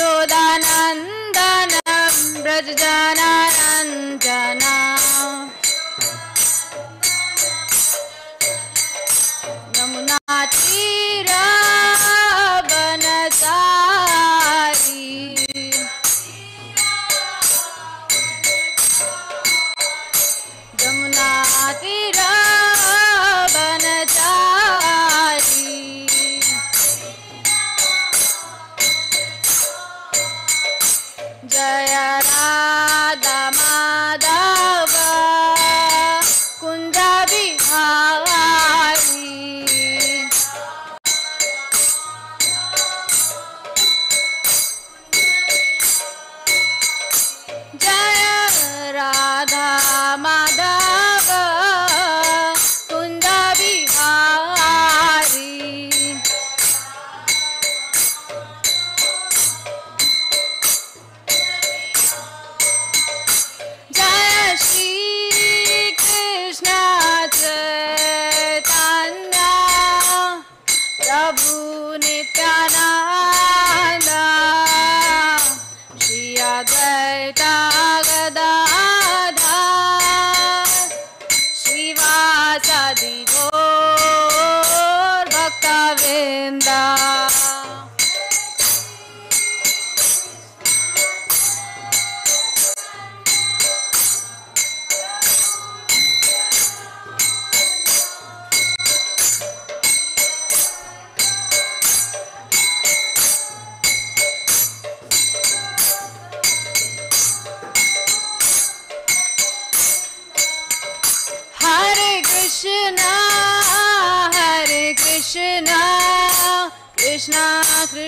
ोदानन्दान व्रजान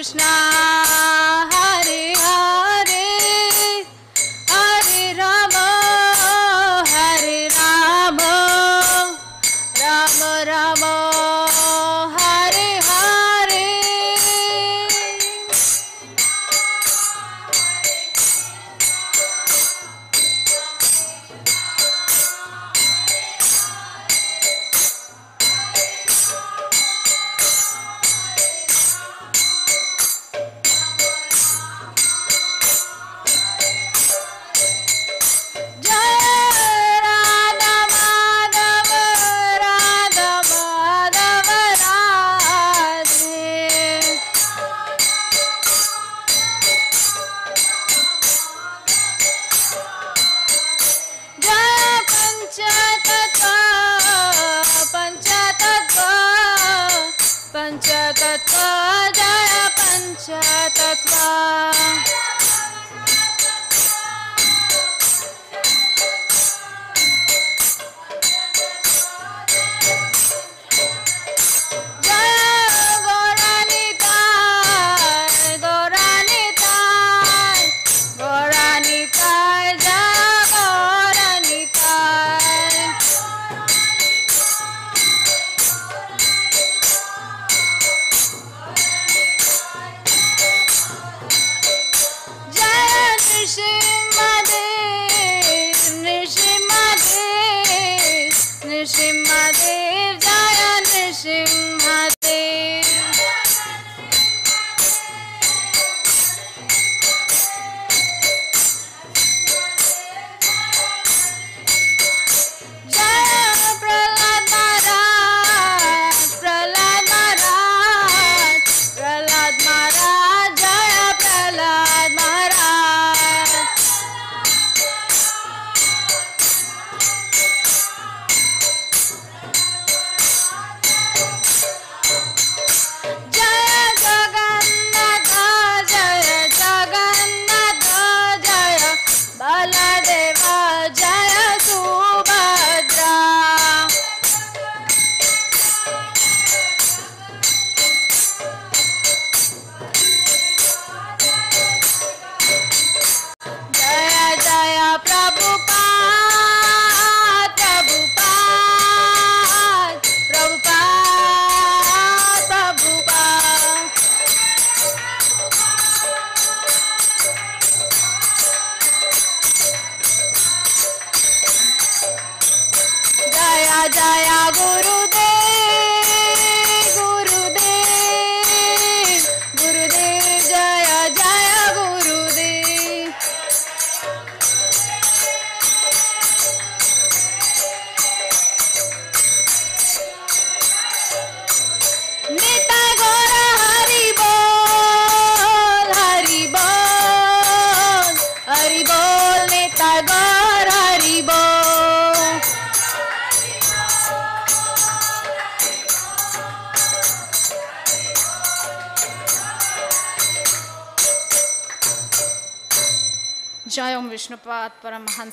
Krishna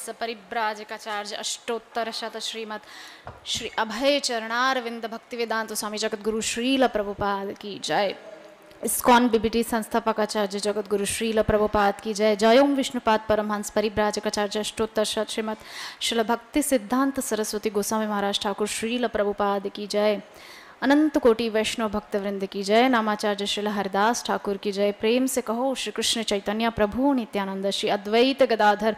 Paramhans परिव्राजकाचार्य अष्टोत्तर शत श्रीमद श्री अभय चरणारविंद भक्ति वेदांत स्वामी जगत गुरु श्रील प्रभुपाद की जय। इस्कॉन बीबीटी संस्थापक आचार्य जगत गुरु श्रील प्रभुपाद की जय। जय ओम विष्णुपाद परमहंस परिव्राजकाचार्य अष्टोत्तर श्रीमद श्रील भक्ति सिद्धांत सरस्वती गोस्वामी महाराज ठाकुर श्रील प्रभुपाद की जय। अनंत कोटि वैष्णव भक्त वृंद की जय। नामाचार्य श्रील हरिदास ठाकुर की जय। प्रेम से कहो श्री कृष्ण चैतन्य, प्रभु नित्यानंद। श्री अद्वैत गदाधर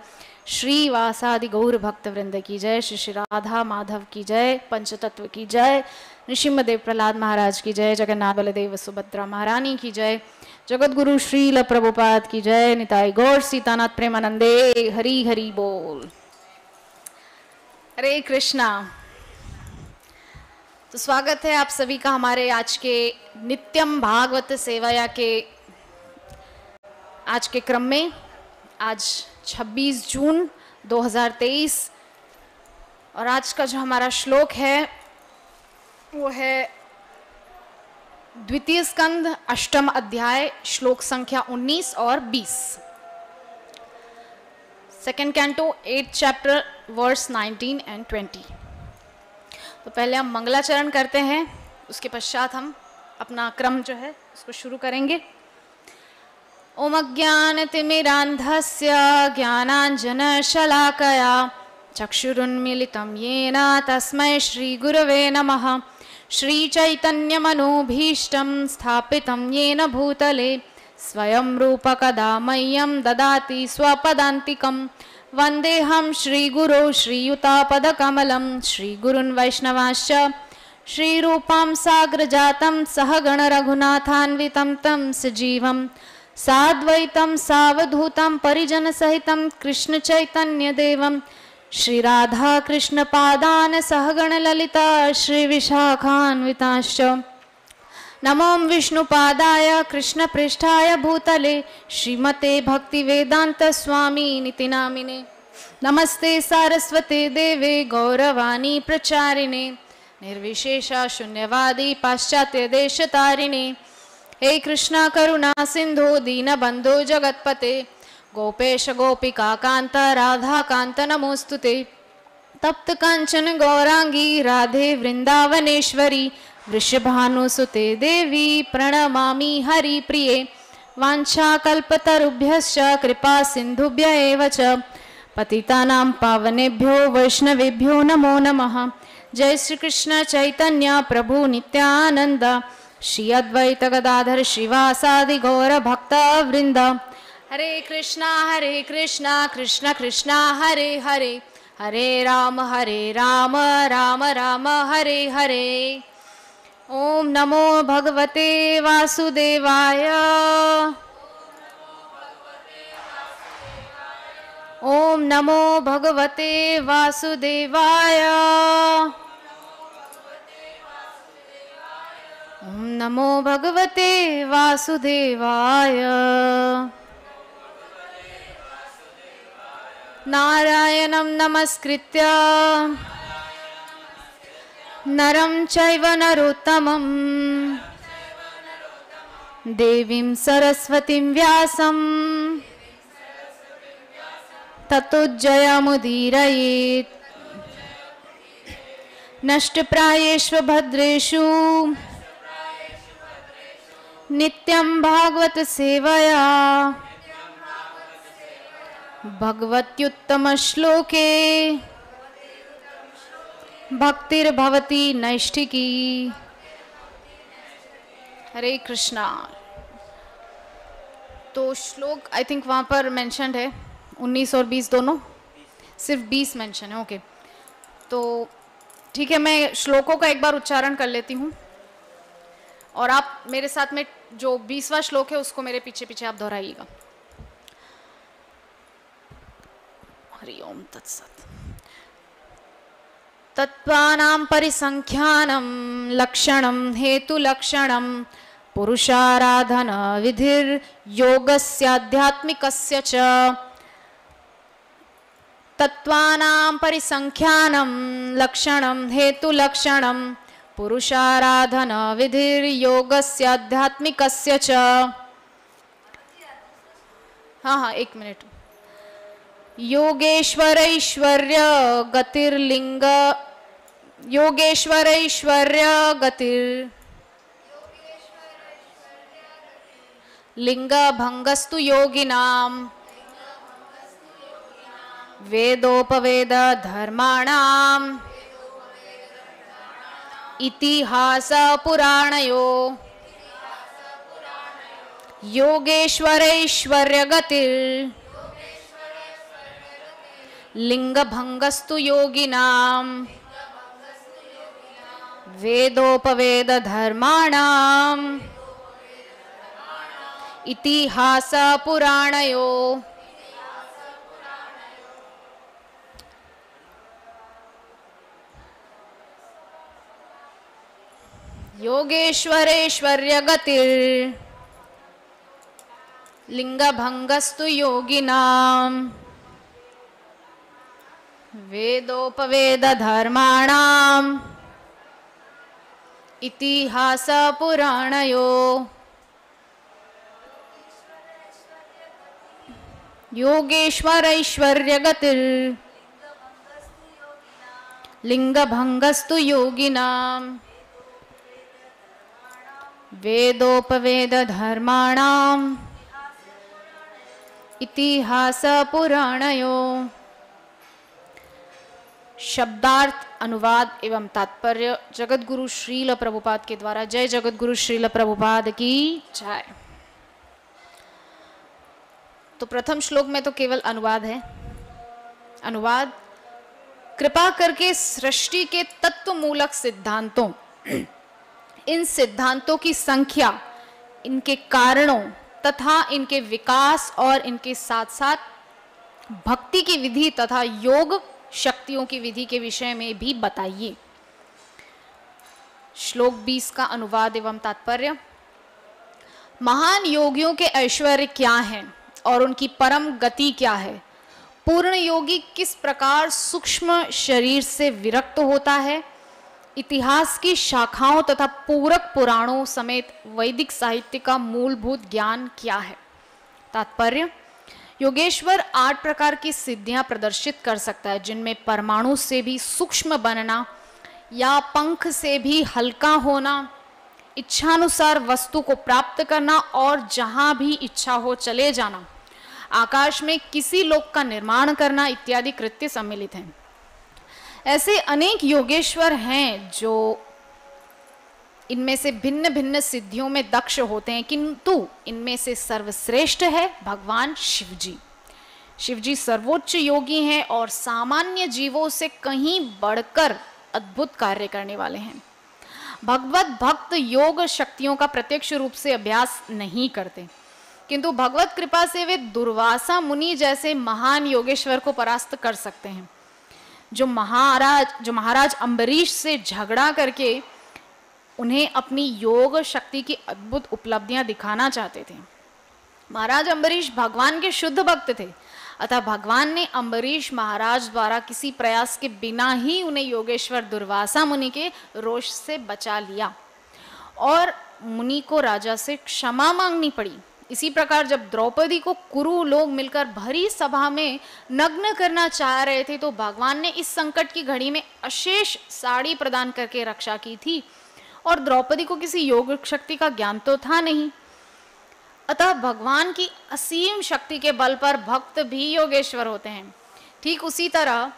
श्री वासादि गौर भक्त वृंद की जय, श्री श्री राधा माधव की जय, पंचतत्व की जय, नृसिंहदेव प्रहलाद महाराज की जय, जगन्नाथ बलदेव सुभद्रा महारानी की जय जगत गुरु श्रील प्रभुपाद की जय, निताई गौर सीतानाथ प्रेमानंदे, हरि हरि बोल। हरे कृष्णा। तो स्वागत है आप सभी का हमारे आज के नित्यम भागवत सेवाया के, आज के क्रम में। आज 26 जून 2023 और आज का जो हमारा श्लोक है, वो है द्वितीय स्कंद, अष्टम अध्याय, श्लोक संख्या 19 और 20 second canto eight chapter verse 19 and 20 तो पहले हम मंगलाचरण करते हैं, उसके पश्चात हम अपना क्रम जो है, उसको शुरू करेंगे। ओम ज्ञानतिमिरान्धस्य ज्ञानाञ्जनशलाकया चक्षुरुन्मिलितं येन तस्मै श्रीगुरवे नमः। श्रीचैतन्यमनोभीष्टं स्थापितं येन भूतले, स्वयं रूपकदा मह्यं ददाति स्वपदान्तिकम् वन्देऽहं श्रीगुरो श्रीयुतापदकमलं, श्रीगुरुन् वैष्णवाश्च। श्रीरूपां साग्रजातं सहगणरघुनाथान्वितं तं सजीवं। साद्वैतं, सावधूतं, परिजनसहितं कृष्णचैतन्यदेवं। श्रीराधाकृष्णपादान् सहगणललिता श्रीविशाखान्विताश्च नमो विष्णुपादाय, कृष्णपृष्ठाय भूतले, श्रीमते भक्तिवेदान्तस्वामी नामिने नमस्ते सारस्वते देवे, गौरवाणी प्रचारिणे। निर्विशेष शून्यवादी पाश्चात्य देशतारिणे। हे कृष्णा करुणा सिंधु दीनबन्धो जगत्पते। गोपेश, गोपिका कान्त राधा कान्त नमोऽस्तु तप्त काञ्चन गौराङ्गी राधे वृन्दावनेश्वरी वृषभानुसुते, देवी, प्रणमामि, हरिप्रिये। वाञ्छाकल्पतरुभ्यश्च कृपा सिन्धुभ्य एव च। पतितानां पावनेभ्यो, वैष्णवेभ्यो नमो नमः। जय श्री कृष्ण चैतन्य, प्रभु नित्यानन्द। श्री अद्वैत गदाधर श्रीवासादि गौर भक्त वृंद हरे कृष्णा हरे कृष्णा, कृष्ण कृष्णा, हरे हरे। हरे राम हरे राम राम राम, हरे हरे। ओम नमो भगवते वासुदेवाय। ओम नमो भगवते वासुदेवाय। ओम नमो भगवते वासुदेवाय। नारायणं नमस्कृत्य। नरं चैव नरोत्तमं देवीं सरस्वतीं व्यासं ततोज्जयमुदीरयेत् नष्टप्रायेष्व भद्रेषु नित्यं भागवत सेवया। भगवत्युत्तमश्लोके भक्तिर्भवती नैष्ठिकी। हरे कृष्णा। तो श्लोक आई थिंक वहाँ पर मेंशनड है 19 और 20 दोनों। सिर्फ़ 20 मेंशन है ओके तो ठीक है, मैं श्लोकों का एक बार उच्चारण कर लेती हूँ। और आप मेरे साथ में जो बीसवा श्लोक है, उसको मेरे पीछे पीछे आप दोहराइएगा। हरि ओम तत्सत। तत्त्वानां परिसङ्ख्यानं लक्षणं हेतुलक्षणं पुरुषाराधनविधिर्योगस्याध्यात्मिकस्य च। तत्त्वानां लक्षणं हेतुलक्षणं पुरुषाराधनविधिर्योगस्याध्यात्मिकस्य च। हाँ हाँ एक मिनट। योगेश्वरैश्वर्य गतिर्लिंग योगेश्वरैश्वर्य गतिर लिंगभंगस्तु योगिनाम। वेदोपवेद धर्माणाम इतिहास पुराणयो योगेश्वरैश्वर्य गतिर लिंगभंगस्तु योगिनाम। वेदोपवेद धर्माणाम योगेश्वरेश्वर्यगतिर्। लिङ्गभङ्गस्तु योगिनाम्। वेदोपवेदधर्माणाम्। इतिहासपुराणयो। योगेश्वरैश्वर्यगतिर्। लिङ्गभङ्गस्तु योगिनाम्। वेदोपवेद धर्माणाम इतिहास पुराणयो शब्दार्थ, अनुवाद एवं तात्पर्य जगत गुरु श्रील प्रभुपाद के द्वारा। जय जगत गुरु श्रील प्रभुपाद की जय। तो प्रथम श्लोक में तो केवल अनुवाद है। अनुवाद, कृपा करके सृष्टि के तत्व मूलक सिद्धांतों इन सिद्धांतों की संख्या, इनके कारणों तथा इनके विकास और इनके साथ साथ भक्ति की विधि तथा योग शक्तियों की विधि के विषय में भी बताइए। श्लोक 20 का अनुवाद एवं तात्पर्य, महान योगियों के ऐश्वर्य क्या हैं और उनकी परम गति क्या है? पूर्ण योगी किस प्रकार सूक्ष्म शरीर से विरक्त होता है? इतिहास की शाखाओं तथा पूरक पुराणों समेत वैदिक साहित्य का मूलभूत ज्ञान क्या है? तात्पर्य, योगेश्वर आठ प्रकार की सिद्धियाँ प्रदर्शित कर सकता है, जिनमें परमाणु से भी सूक्ष्म बनना या पंख से भी हल्का होना, इच्छानुसार वस्तु को प्राप्त करना और जहाँ भी इच्छा हो चले जाना, आकाश में किसी लोक का निर्माण करना इत्यादि कृत्य सम्मिलित हैं। ऐसे अनेक योगेश्वर हैं जो इनमें से भिन्न भिन्न सिद्धियों में दक्ष होते हैं, किंतु इनमें से सर्वश्रेष्ठ है भगवान शिव शिवजी। शिवजी सर्वोच्च योगी हैं और सामान्य जीवों से कहीं बढ़कर अद्भुत कार्य करने वाले हैं। भगवत भक्त योग शक्तियों का प्रत्यक्ष रूप से अभ्यास नहीं करते। किंतु भगवत कृपा से वे दुर्वासा मुनि जैसे महान योगेश्वर को परास्त कर सकते हैं। जो महाराज जो महाराज अम्बरीश से झगड़ा करके उन्हें अपनी योग शक्ति की अद्भुत उपलब्धियाँ दिखाना चाहते थे। महाराज अम्बरीश भगवान के शुद्ध भक्त थे। अतः भगवान ने अम्बरीश महाराज द्वारा किसी प्रयास के बिना ही उन्हें योगेश्वर दुर्वासा मुनि के रोष से बचा लिया। और मुनि को राजा से क्षमा मांगनी पड़ी। इसी प्रकार जब द्रौपदी को कुरु लोग मिलकर भरी सभा में नग्न करना चाह रहे थे तो भगवान ने इस संकट की घड़ी में अशेष साड़ी प्रदान करके रक्षा की थी। और द्रौपदी को किसी योग शक्ति का ज्ञान तो था नहीं। अतः भगवान की असीम शक्ति के बल पर भक्त भी योगेश्वर होते हैं। ठीक उसी तरह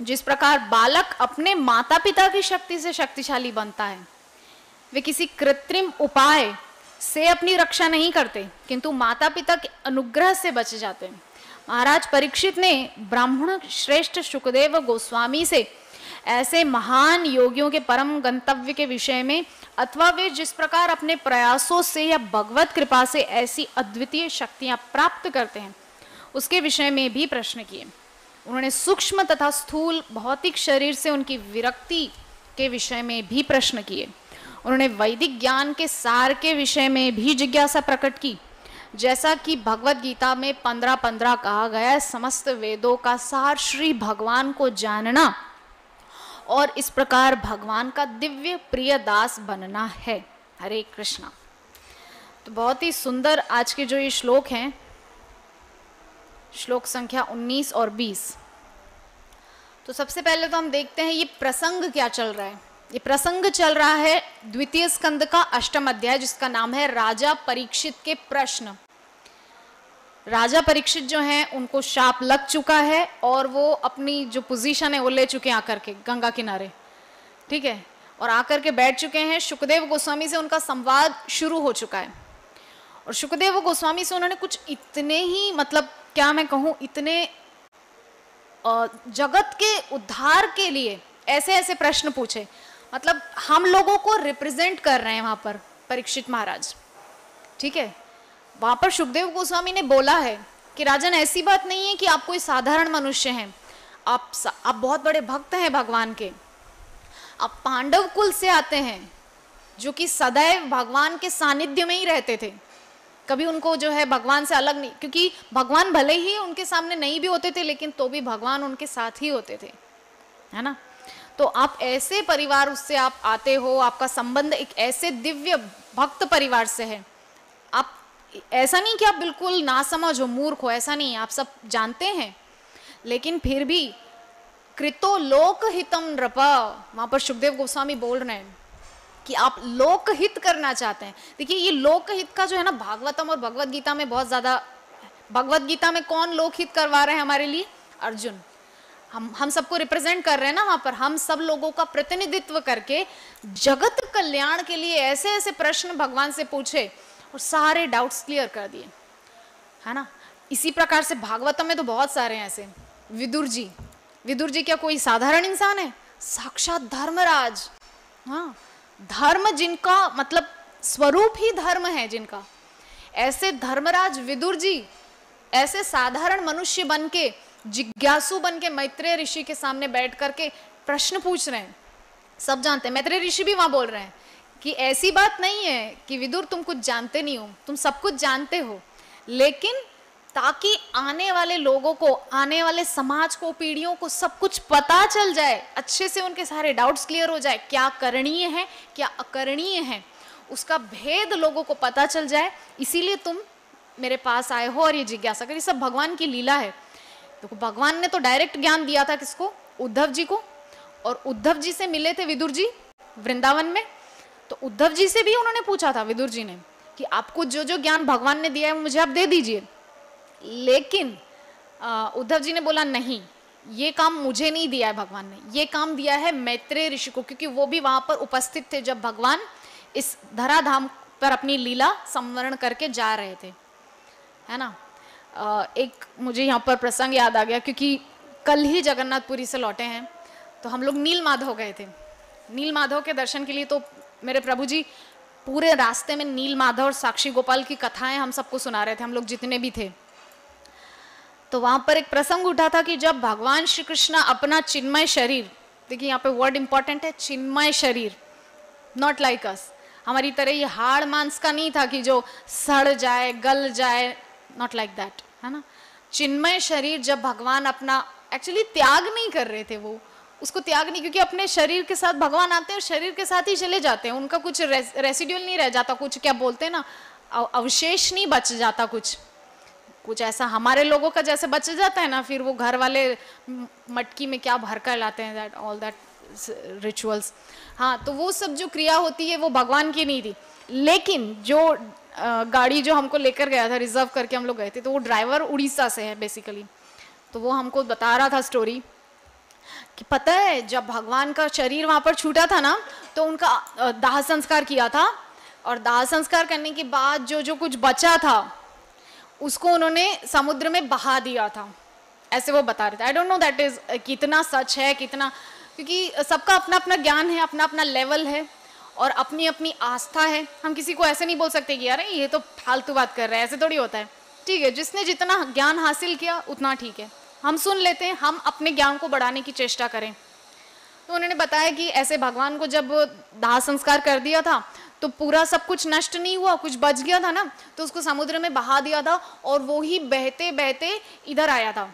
जिस प्रकार बालक अपने माता पिता की शक्ति से शक्तिशाली बनता है, वे किसी कृत्रिम उपाय से अपनी रक्षा नहीं करते, किंतु माता पिता के अनुग्रह से बच जाते हैं। महाराज परीक्षित ने ब्राह्मण श्रेष्ठ सुखदेव गोस्वामी से ऐसे महान योगियों के परम गंतव्य के विषय में अथवा वे जिस प्रकार अपने प्रयासों से या भगवत कृपा से ऐसी अद्वितीय शक्तियाँ प्राप्त करते हैं, उसके विषय में भी प्रश्न किए। उन्होंने सूक्ष्म तथा स्थूल भौतिक शरीर से उनकी विरक्ति के विषय में भी प्रश्न किए। उन्होंने वैदिक ज्ञान के सार के विषय में भी जिज्ञासा प्रकट की। जैसा कि भगवत गीता में पंद्रह पंद्रह कहा गया है, समस्त वेदों का सार श्री भगवान को जानना और इस प्रकार भगवान का दिव्य प्रिय दास बनना है। हरे कृष्णा। तो बहुत ही सुंदर आज के जो ये श्लोक हैं, श्लोक संख्या 19 और 20 तो सबसे पहले तो हम देखते हैं ये प्रसंग क्या चल रहा है। ये प्रसंग चल रहा है द्वितीय स्कंद का अष्टम अध्याय, जिसका नाम है राजा परीक्षित के प्रश्न। राजा परीक्षित जो हैं, उनको शाप लग चुका है और वो अपनी जो पोजीशन है, वो ले चुके हैं आकर के, गंगा किनारे। ठीक है? और आकर के बैठ चुके हैं। सुखदेव गोस्वामी से उनका संवाद शुरू हो चुका है। और सुखदेव गोस्वामी से उन्होंने कुछ इतने ही मतलब क्या मैं कहूँ, इतने जगत के उद्धार के लिए ऐसे ऐसे प्रश्न पूछे। मतलब हम लोगों को रिप्रेजेंट कर रहे हैं वहाँ पर, परीक्षित महाराज। ठीक है? वहाँ पर सुखदेव गोस्वामी ने बोला है कि, राजन, ऐसी बात नहीं है कि आप कोई साधारण मनुष्य हैं। आप आप बहुत बड़े भक्त हैं भगवान के। आप पांडव कुल से आते हैं, जो कि सदैव भगवान के सानिध्य में ही रहते थे। कभी उनको जो है भगवान से अलग नहीं, क्योंकि भगवान भले ही उनके सामने नहीं भी होते थे, लेकिन तो भी भगवान उनके साथ ही होते थे। है ना? तो आप ऐसे परिवार उससे आप आते हो, आपका संबंध एक ऐसे दिव्य भक्त परिवार से है। आप ऐसा नहीं कि आप बिल्कुल ना समझ हो, मूर्ख हो, ऐसा नहीं, आप सब जानते हैं। लेकिन फिर भी कृतो लोकहितम नृप। वहाँ पर सुखदेव गोस्वामी बोल रहे हैं कि आप लोकहित करना चाहते हैं। देखिए, ये लोकहित का जो है ना, भागवतम और भगवत गीता में बहुत ज़्यादा, भगवत गीता में कौन लोकहित करवा रहे हैं हमारे लिए? अर्जुन। हम हम सबको रिप्रेजेंट कर रहे हैं ना वहाँ पर। हम सब लोगों का प्रतिनिधित्व करके जगत कल्याण के लिए ऐसे ऐसे प्रश्न भगवान से पूछे और सारे डाउट्स क्लियर कर दिए। है ना? इसी प्रकार से भागवतम में तो बहुत सारे हैं ऐसे। विदुर जी। विदुर जी क्या कोई साधारण इंसान है? साक्षात धर्मराज। हाँ। धर्म जिनका मतलब स्वरूप ही धर्म है जिनका। ऐसे धर्मराज विदुर जी, ऐसे साधारण मनुष्य बन के जिज्ञासु बन के मैत्रेय ऋषि के सामने बैठ करके प्रश्न पूछ रहे हैं। सब जानते हैं। मैत्रेय ऋषि भी वहाँ बोल रहे हैं कि ऐसी बात नहीं है कि विदुर तुम कुछ जानते नहीं हो, तुम सब कुछ जानते हो। लेकिन ताकि आने वाले लोगों को, आने वाले समाज को, पीढ़ियों को सब कुछ पता चल जाए, अच्छे से उनके सारे डाउट्स क्लियर हो जाए, क्या करणीय है, क्या अकरणीय है, उसका भेद लोगों को पता चल जाए। इसीलिए तुम मेरे पास आए हो और ये जिज्ञासा कर सब भगवान की लीला है। तो भगवान ने तो डायरेक्ट ज्ञान दिया था किसको? उद्धव जी को। और उद्धव जी से मिले थे विदुर जी वृंदावन में। तो उद्धव जी से भी उन्होंने पूछा था विदुर जी ने कि आपको जो जो ज्ञान भगवान ने दिया है मुझे आप दे दीजिए। लेकिन उद्धव जी ने बोला, नहीं, ये काम मुझे नहीं दिया है भगवान ने। ये काम दिया है मैत्रेय ऋषि को, क्योंकि वो भी वहाँ पर उपस्थित थे जब भगवान इस धराधाम पर अपनी लीला संवरण करके जा रहे थे। है ना? एक मुझे यहाँ पर प्रसंग याद आ गया क्योंकि कल ही जगन्नाथपुरी से लौटे हैं तो हम लोग नील माधव गए थे। नील माधव के दर्शन के लिए तो मेरे प्रभु जी पूरे रास्ते में नील माधव और साक्षी गोपाल की कथाएँ हम सबको सुना रहे थे, हम लोग जितने भी थे। तो वहाँ पर एक प्रसंग उठा था कि जब भगवान श्री कृष्ण अपना चिन्मय शरीर, देखिए यहाँ पे वर्ड इंपॉर्टेंट है, चिन्मय शरीर नॉट लाइक अस हमारी तरह ये हाड़ मांस का नहीं था कि जो सड़ जाए, गल जाए नॉट लाइक दैट है ना? चिन्मय शरीर जब भगवान अपना एक्चुअली त्याग नहीं कर रहे थे वो, उसको त्याग नहीं, क्योंकि अपने शरीर के साथ भगवान आते हैं और शरीर के साथ ही चले जाते हैं। उनका कुछ रेसिड्यूल नहीं रह जाता कुछ, क्या बोलते हैं ना? अवशेष नहीं बच जाता कुछ। कुछ ऐसा हमारे लोगों का जैसे बच जाता है ना, फिर वो घर वाले मटकी में क्या भर कर लाते हैं दैट ऑल दैट रिचुअल्स हाँ तो वो सब जो क्रिया होती है, वो भगवान की नहीं थी। लेकिन जो गाड़ी जो हमको लेकर गया था रिज़र्व करके हम लोग गए थे तो वो ड्राइवर उड़ीसा से है बेसिकली तो वो हमको बता रहा था स्टोरी कि पता है, जब भगवान का शरीर वहाँ पर छूटा था ना तो उनका दाह संस्कार किया था और दाह संस्कार करने के बाद जो जो कुछ बचा था, उसको उन्होंने समुद्र में बहा दिया था। ऐसे वो बता रहे थे। I don't know that is कितना सच है, कितना, क्योंकि सबका अपना अपना ज्ञान है अपना अपना लेवल है। और अपनी अपनी आस्था है। हम किसी को ऐसे नहीं बोल सकते कि यार ये तो फालतू बात कर रहे हैं, ऐसे थोड़ी होता है। ठीक है, जिसने जितना ज्ञान हासिल किया, उतना ठीक है। हम सुन लेते हैं, हम अपने ज्ञान को बढ़ाने की चेष्टा करें। तो उन्होंने बताया कि ऐसे भगवान को जब दाह संस्कार कर दिया था तो पूरा सब कुछ नष्ट नहीं हुआ, कुछ बच गया था ना तो उसको समुद्र में बहा दिया था और वो ही बहते बहते इधर आया था,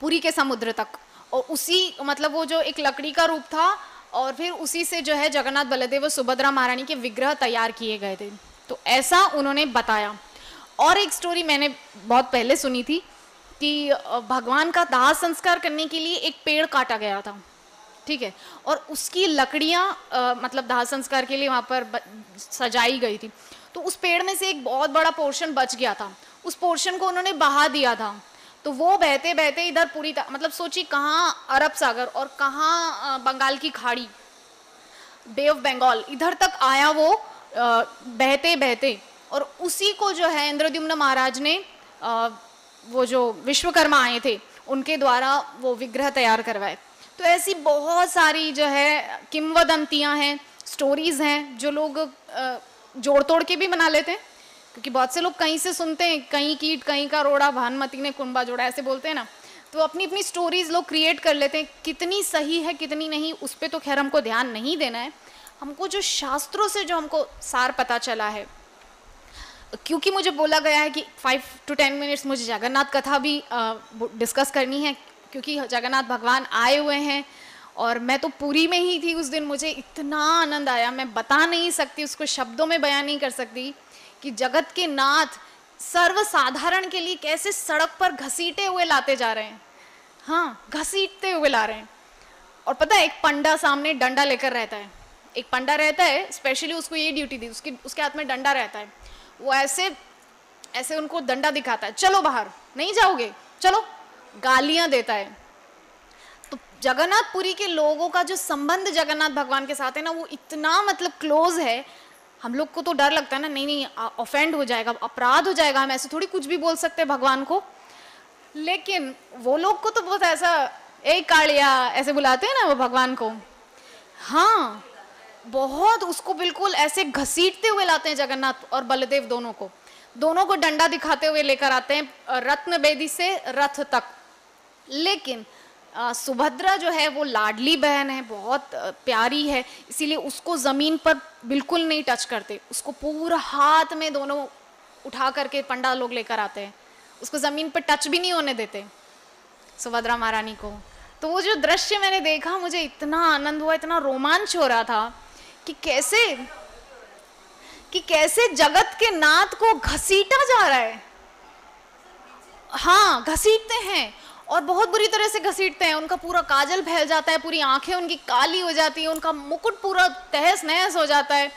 पूरी के समुद्र तक। और उसी मतलब वो जो एक लकड़ी का रूप था और फिर उसी से जो है जगन्नाथ बलदेव और सुभद्रा महारानी के विग्रह तैयार किए गए थे। तो ऐसा उन्होंने बताया। और एक स्टोरी मैंने बहुत पहले सुनी थी कि भगवान का दाह संस्कार करने के लिए एक पेड़ काटा गया था। ठीक है? और उसकी लकड़ियाँ मतलब दाह संस्कार के लिए वहाँ पर सजाई गई थी। तो उस पेड़ में से एक बहुत बड़ा पोर्शन बच गया था। उस पोर्शन को उन्होंने बहा दिया था। तो वो बहते बहते इधर पूरी मतलब सोची कहाँ अरब सागर और कहाँ बंगाल की खाड़ी बे ऑफ़ बंगाल इधर तक आया वो बहते बहते। और उसी को जो है इंद्रद्युम्न महाराज ने वो जो विश्वकर्मा आए थे, उनके द्वारा वो विग्रह तैयार करवाए। तो ऐसी बहुत सारी जो है किमवदंतियाँ हैं स्टोरीज हैं, जो लोग जोड़ तोड़ के भी बना लेते हैं। क्योंकि बहुत से लोग कहीं से सुनते हैं, कहीं कीट, कहीं का रोड़ा, भानमती ने कुंबा जोड़ा, ऐसे बोलते हैं ना। तो अपनी अपनी स्टोरीज लोग क्रिएट कर लेते हैं। कितनी सही है, कितनी नहीं, उस पर तो खैर हमको ध्यान नहीं देना है। हमको जो शास्त्रों से जो हमको सार पता चला है, क्योंकि मुझे बोला गया है कि फाइव टू टेन मिनट्स मुझे जगन्नाथ कथा भी डिस्कस करनी है, क्योंकि जगन्नाथ भगवान आए हुए हैं और मैं तो पूरी में ही थी उस दिन। मुझे इतना आनंद आया, मैं बता नहीं सकती, उसको शब्दों में बयान नहीं कर सकती। कि जगत के नाथ सर्वसाधारण के लिए कैसे सड़क पर घसीटे हुए लाते जा रहे हैं। हाँ घसीटते हुए ला रहे हैं। और पता है, एक पंडा सामने डंडा लेकर रहता है। एक पंडा रहता है स्पेशली उसको ये ड्यूटी दी, उसकी, उसके हाथ में डंडा रहता है। वो ऐसे ऐसे उनको डंडा दिखाता है, चलो बाहर, नहीं जाओगे? चलो। गालियाँ देता है। तो जगन्नाथपुरी के लोगों का जो संबंध जगन्नाथ भगवान के साथ है ना, वो इतना मतलब क्लोज है हम लोग को तो डर लगता है ना, नहीं नहीं ऑफेंड हो जाएगा, अपराध हो जाएगा, हम ऐसे थोड़ी कुछ भी बोल सकते हैं भगवान को। लेकिन वो लोग को तो बहुत ऐसा एक कालिया, ऐसे बुलाते हैं ना वो भगवान को। हाँ बहुत उसको बिल्कुल ऐसे घसीटते हुए लाते हैं जगन्नाथ और बलदेव दोनों को। दोनों को डंडा दिखाते हुए लेकर आते हैं रत्न बेदी से रथ तक। लेकिन सुभद्रा जो है, वो लाडली बहन है, बहुत प्यारी है, इसीलिए उसको ज़मीन पर बिल्कुल नहीं टच करते। उसको पूरा हाथ में दोनों उठा करके पंडा लोग लेकर आते हैं। उसको ज़मीन पर टच भी नहीं होने देते, सुभद्रा महारानी को। तो वो जो दृश्य मैंने देखा, मुझे इतना आनंद हुआ, इतना रोमांच हो रहा था कि कैसे कि कैसे जगत के नाथ को घसीटा जा रहा है। हाँ घसीटते हैं। और बहुत बुरी तरह से घसीटते हैं। उनका पूरा काजल फैल जाता है, पूरी आँखें उनकी काली हो जाती है, उनका मुकुट पूरा तहस नहस हो जाता है।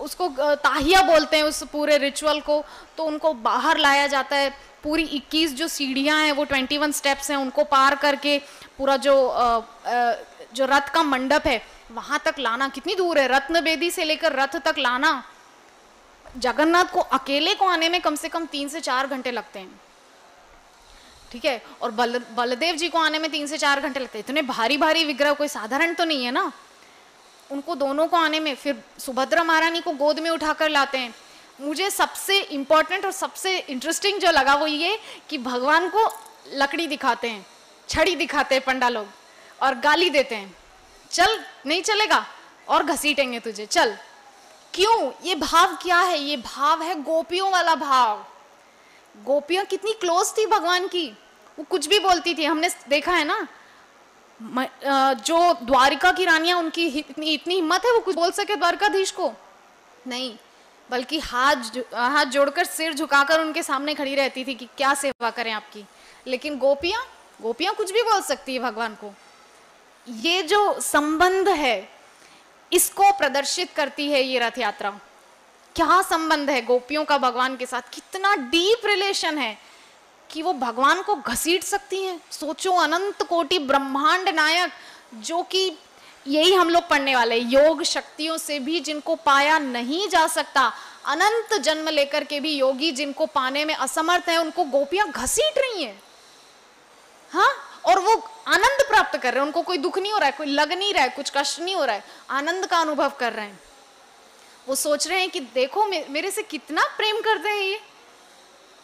उसको ताहिया बोलते हैं उस पूरे रिचुअल को तो उनको बाहर लाया जाता है। पूरी 21 जो सीढ़ियाँ हैं, वो 21 स्टेप्स हैं, उनको पार करके पूरा जो जो रथ का मंडप है, वहाँ तक लाना। कितनी दूर है? रत्न बेदी से लेकर रथ तक लाना। जगन्नाथ को अकेले को आने में कम से कम तीन से चार घंटे लगते हैं। ठीक है? और बल, बलदेव जी को आने में तीन से चार घंटे लगते इतने भारी भारी विग्रह, कोई साधारण तो नहीं है ना? उनको, दोनों को आने में, फिर सुभद्रा महारानी को गोद में उठाकर लाते हैं। मुझे सबसे इंपॉर्टेंट और सबसे इंटरेस्टिंग जो लगा वो ये कि भगवान को लकड़ी दिखाते हैं, छड़ी दिखाते हैं पंडा लोग, और गाली देते हैं। चल, नहीं चलेगा? और घसीटेंगे तुझे। चल। क्यों? ये भाव क्या है? ये भाव है गोपियों वाला भाव। गोपियाँ कितनी क्लोज थी भगवान की। वो कुछ भी बोलती थी, हमने देखा है ना? जो द्वारिका की रानियाँ उनकी इतनी इतनी हिम्मत है, वो कुछ बोल सके द्वारकाधीश को? नहीं, बल्कि हाथ हाथ जोड़कर सिर झुकाकर उनके सामने खड़ी रहती थी कि क्या सेवा करें आपकी। लेकिन गोपियाँ गोपियाँ कुछ भी बोल सकती है भगवान को। ये जो संबंध है, इसको प्रदर्शित करती है ये रथ यात्रा। क्या संबंध है गोपियों का, भगवान के साथ? कितना डीप रिलेशन है। कि वो भगवान को घसीट सकती हैं। सोचो, अनंत कोटि ब्रह्मांड नायक, जो कि यही हम लोग पढ़ने वाले, योग शक्तियों से भी जिनको पाया नहीं जा सकता। अनंत जन्म लेकर के भी योगी जिनको पाने में असमर्थ है, उनको गोपियाँ घसीट रही हैं। हाँ? और वो आनंद प्राप्त कर रहे हैं। उनको कोई दुख नहीं हो रहा है, कोई लग नहीं रहा है, कुछ कष्ट नहीं हो रहा है। आनंद का अनुभव कर रहे हैं। वो सोच रहे हैं कि देखो मेरे से कितना प्रेम करते हैं ये।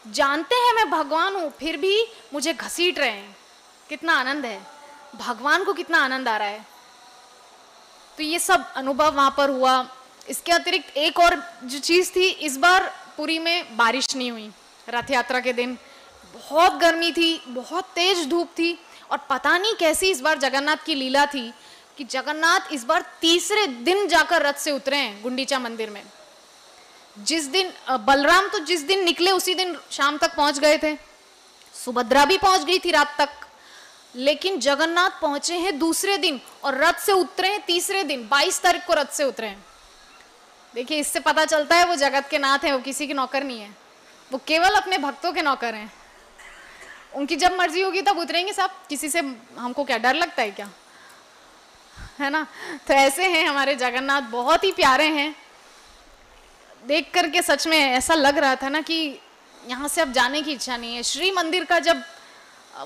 जानते हैं मैं भगवान हूँ, फिर भी मुझे घसीट रहे हैं। कितना आनंद है। भगवान को कितना आनंद आ रहा है। तो ये सब अनुभव वहाँ पर हुआ। इसके अतिरिक्त एक और जो चीज़ थी, इस बार पुरी में बारिश नहीं हुई, रथ यात्रा के दिन। बहुत गर्मी थी, बहुत तेज धूप थी, और पता नहीं कैसी इस बार जगन्नाथ की लीला थी कि जगन्नाथ इस बार तीसरे दिन जाकर रथ से उतरे हैं, गुंडीचा मंदिर में। जिस दिन बलराम तो जिस दिन निकले, उसी दिन शाम तक पहुँच गए थे। सुभद्रा भी पहुँच गई थी रात तक। लेकिन जगन्नाथ पहुँचे हैं दूसरे दिन और रथ से उतरे हैं तीसरे दिन 22 तारीख को रथ से उतरे हैं। देखिए, इससे पता चलता है वो जगत के नाथ हैं, वो किसी के नौकर नहीं है। वो केवल अपने भक्तों के नौकर हैं। उनकी जब मर्ज़ी होगी तब उतरेंगे साहब किसी से हमको क्या डर लगता है क्या? है ना? तो ऐसे हैं हमारे जगन्नाथ, बहुत ही प्यारे हैं। देख करके सच में ऐसा लग रहा था ना कि यहाँ से अब जाने की इच्छा नहीं है। श्री मंदिर का जब,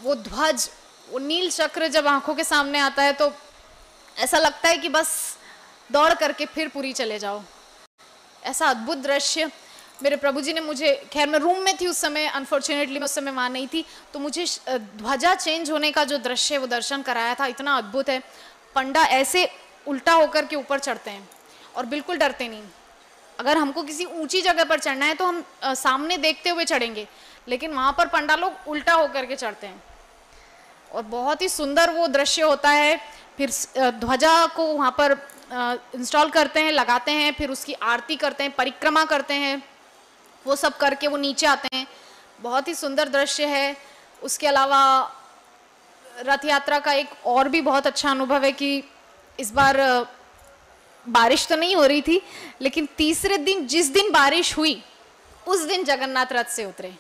वो ध्वज, वो नील चक्र जब आँखों के सामने आता है तो ऐसा लगता है कि बस दौड़ करके फिर पूरी चले जाओ। ऐसा अद्भुत दृश्य। मेरे प्रभु जी ने मुझे, खैर मैं रूम में थी उस समय अनफॉर्चुनेटली उस समय वहाँ नहीं थी तो मुझे ध्वजा चेंज होने का जो दृश्य वो दर्शन कराया था, इतना अद्भुत है। पंडा ऐसे उल्टा होकर के ऊपर चढ़ते हैं और बिल्कुल डरते नहीं। अगर हमको किसी ऊँची जगह पर चढ़ना है तो हम आ, सामने देखते हुए चढ़ेंगे लेकिन वहाँ पर पंडा लोग उल्टा होकर के चढ़ते हैं। और बहुत ही सुंदर वो दृश्य होता है फिर ध्वजा को वहाँ पर इंस्टॉल करते हैं लगाते हैं फिर उसकी आरती करते हैं परिक्रमा करते हैं वो सब करके वो नीचे आते हैं। बहुत ही सुंदर दृश्य है। उसके अलावा रथ यात्रा का एक और भी बहुत अच्छा अनुभव है कि इस बार बारिश तो नहीं हो रही थी, लेकिन तीसरे दिन, जिस दिन बारिश हुई, उस दिन जगन्नाथ रथ से उतरे।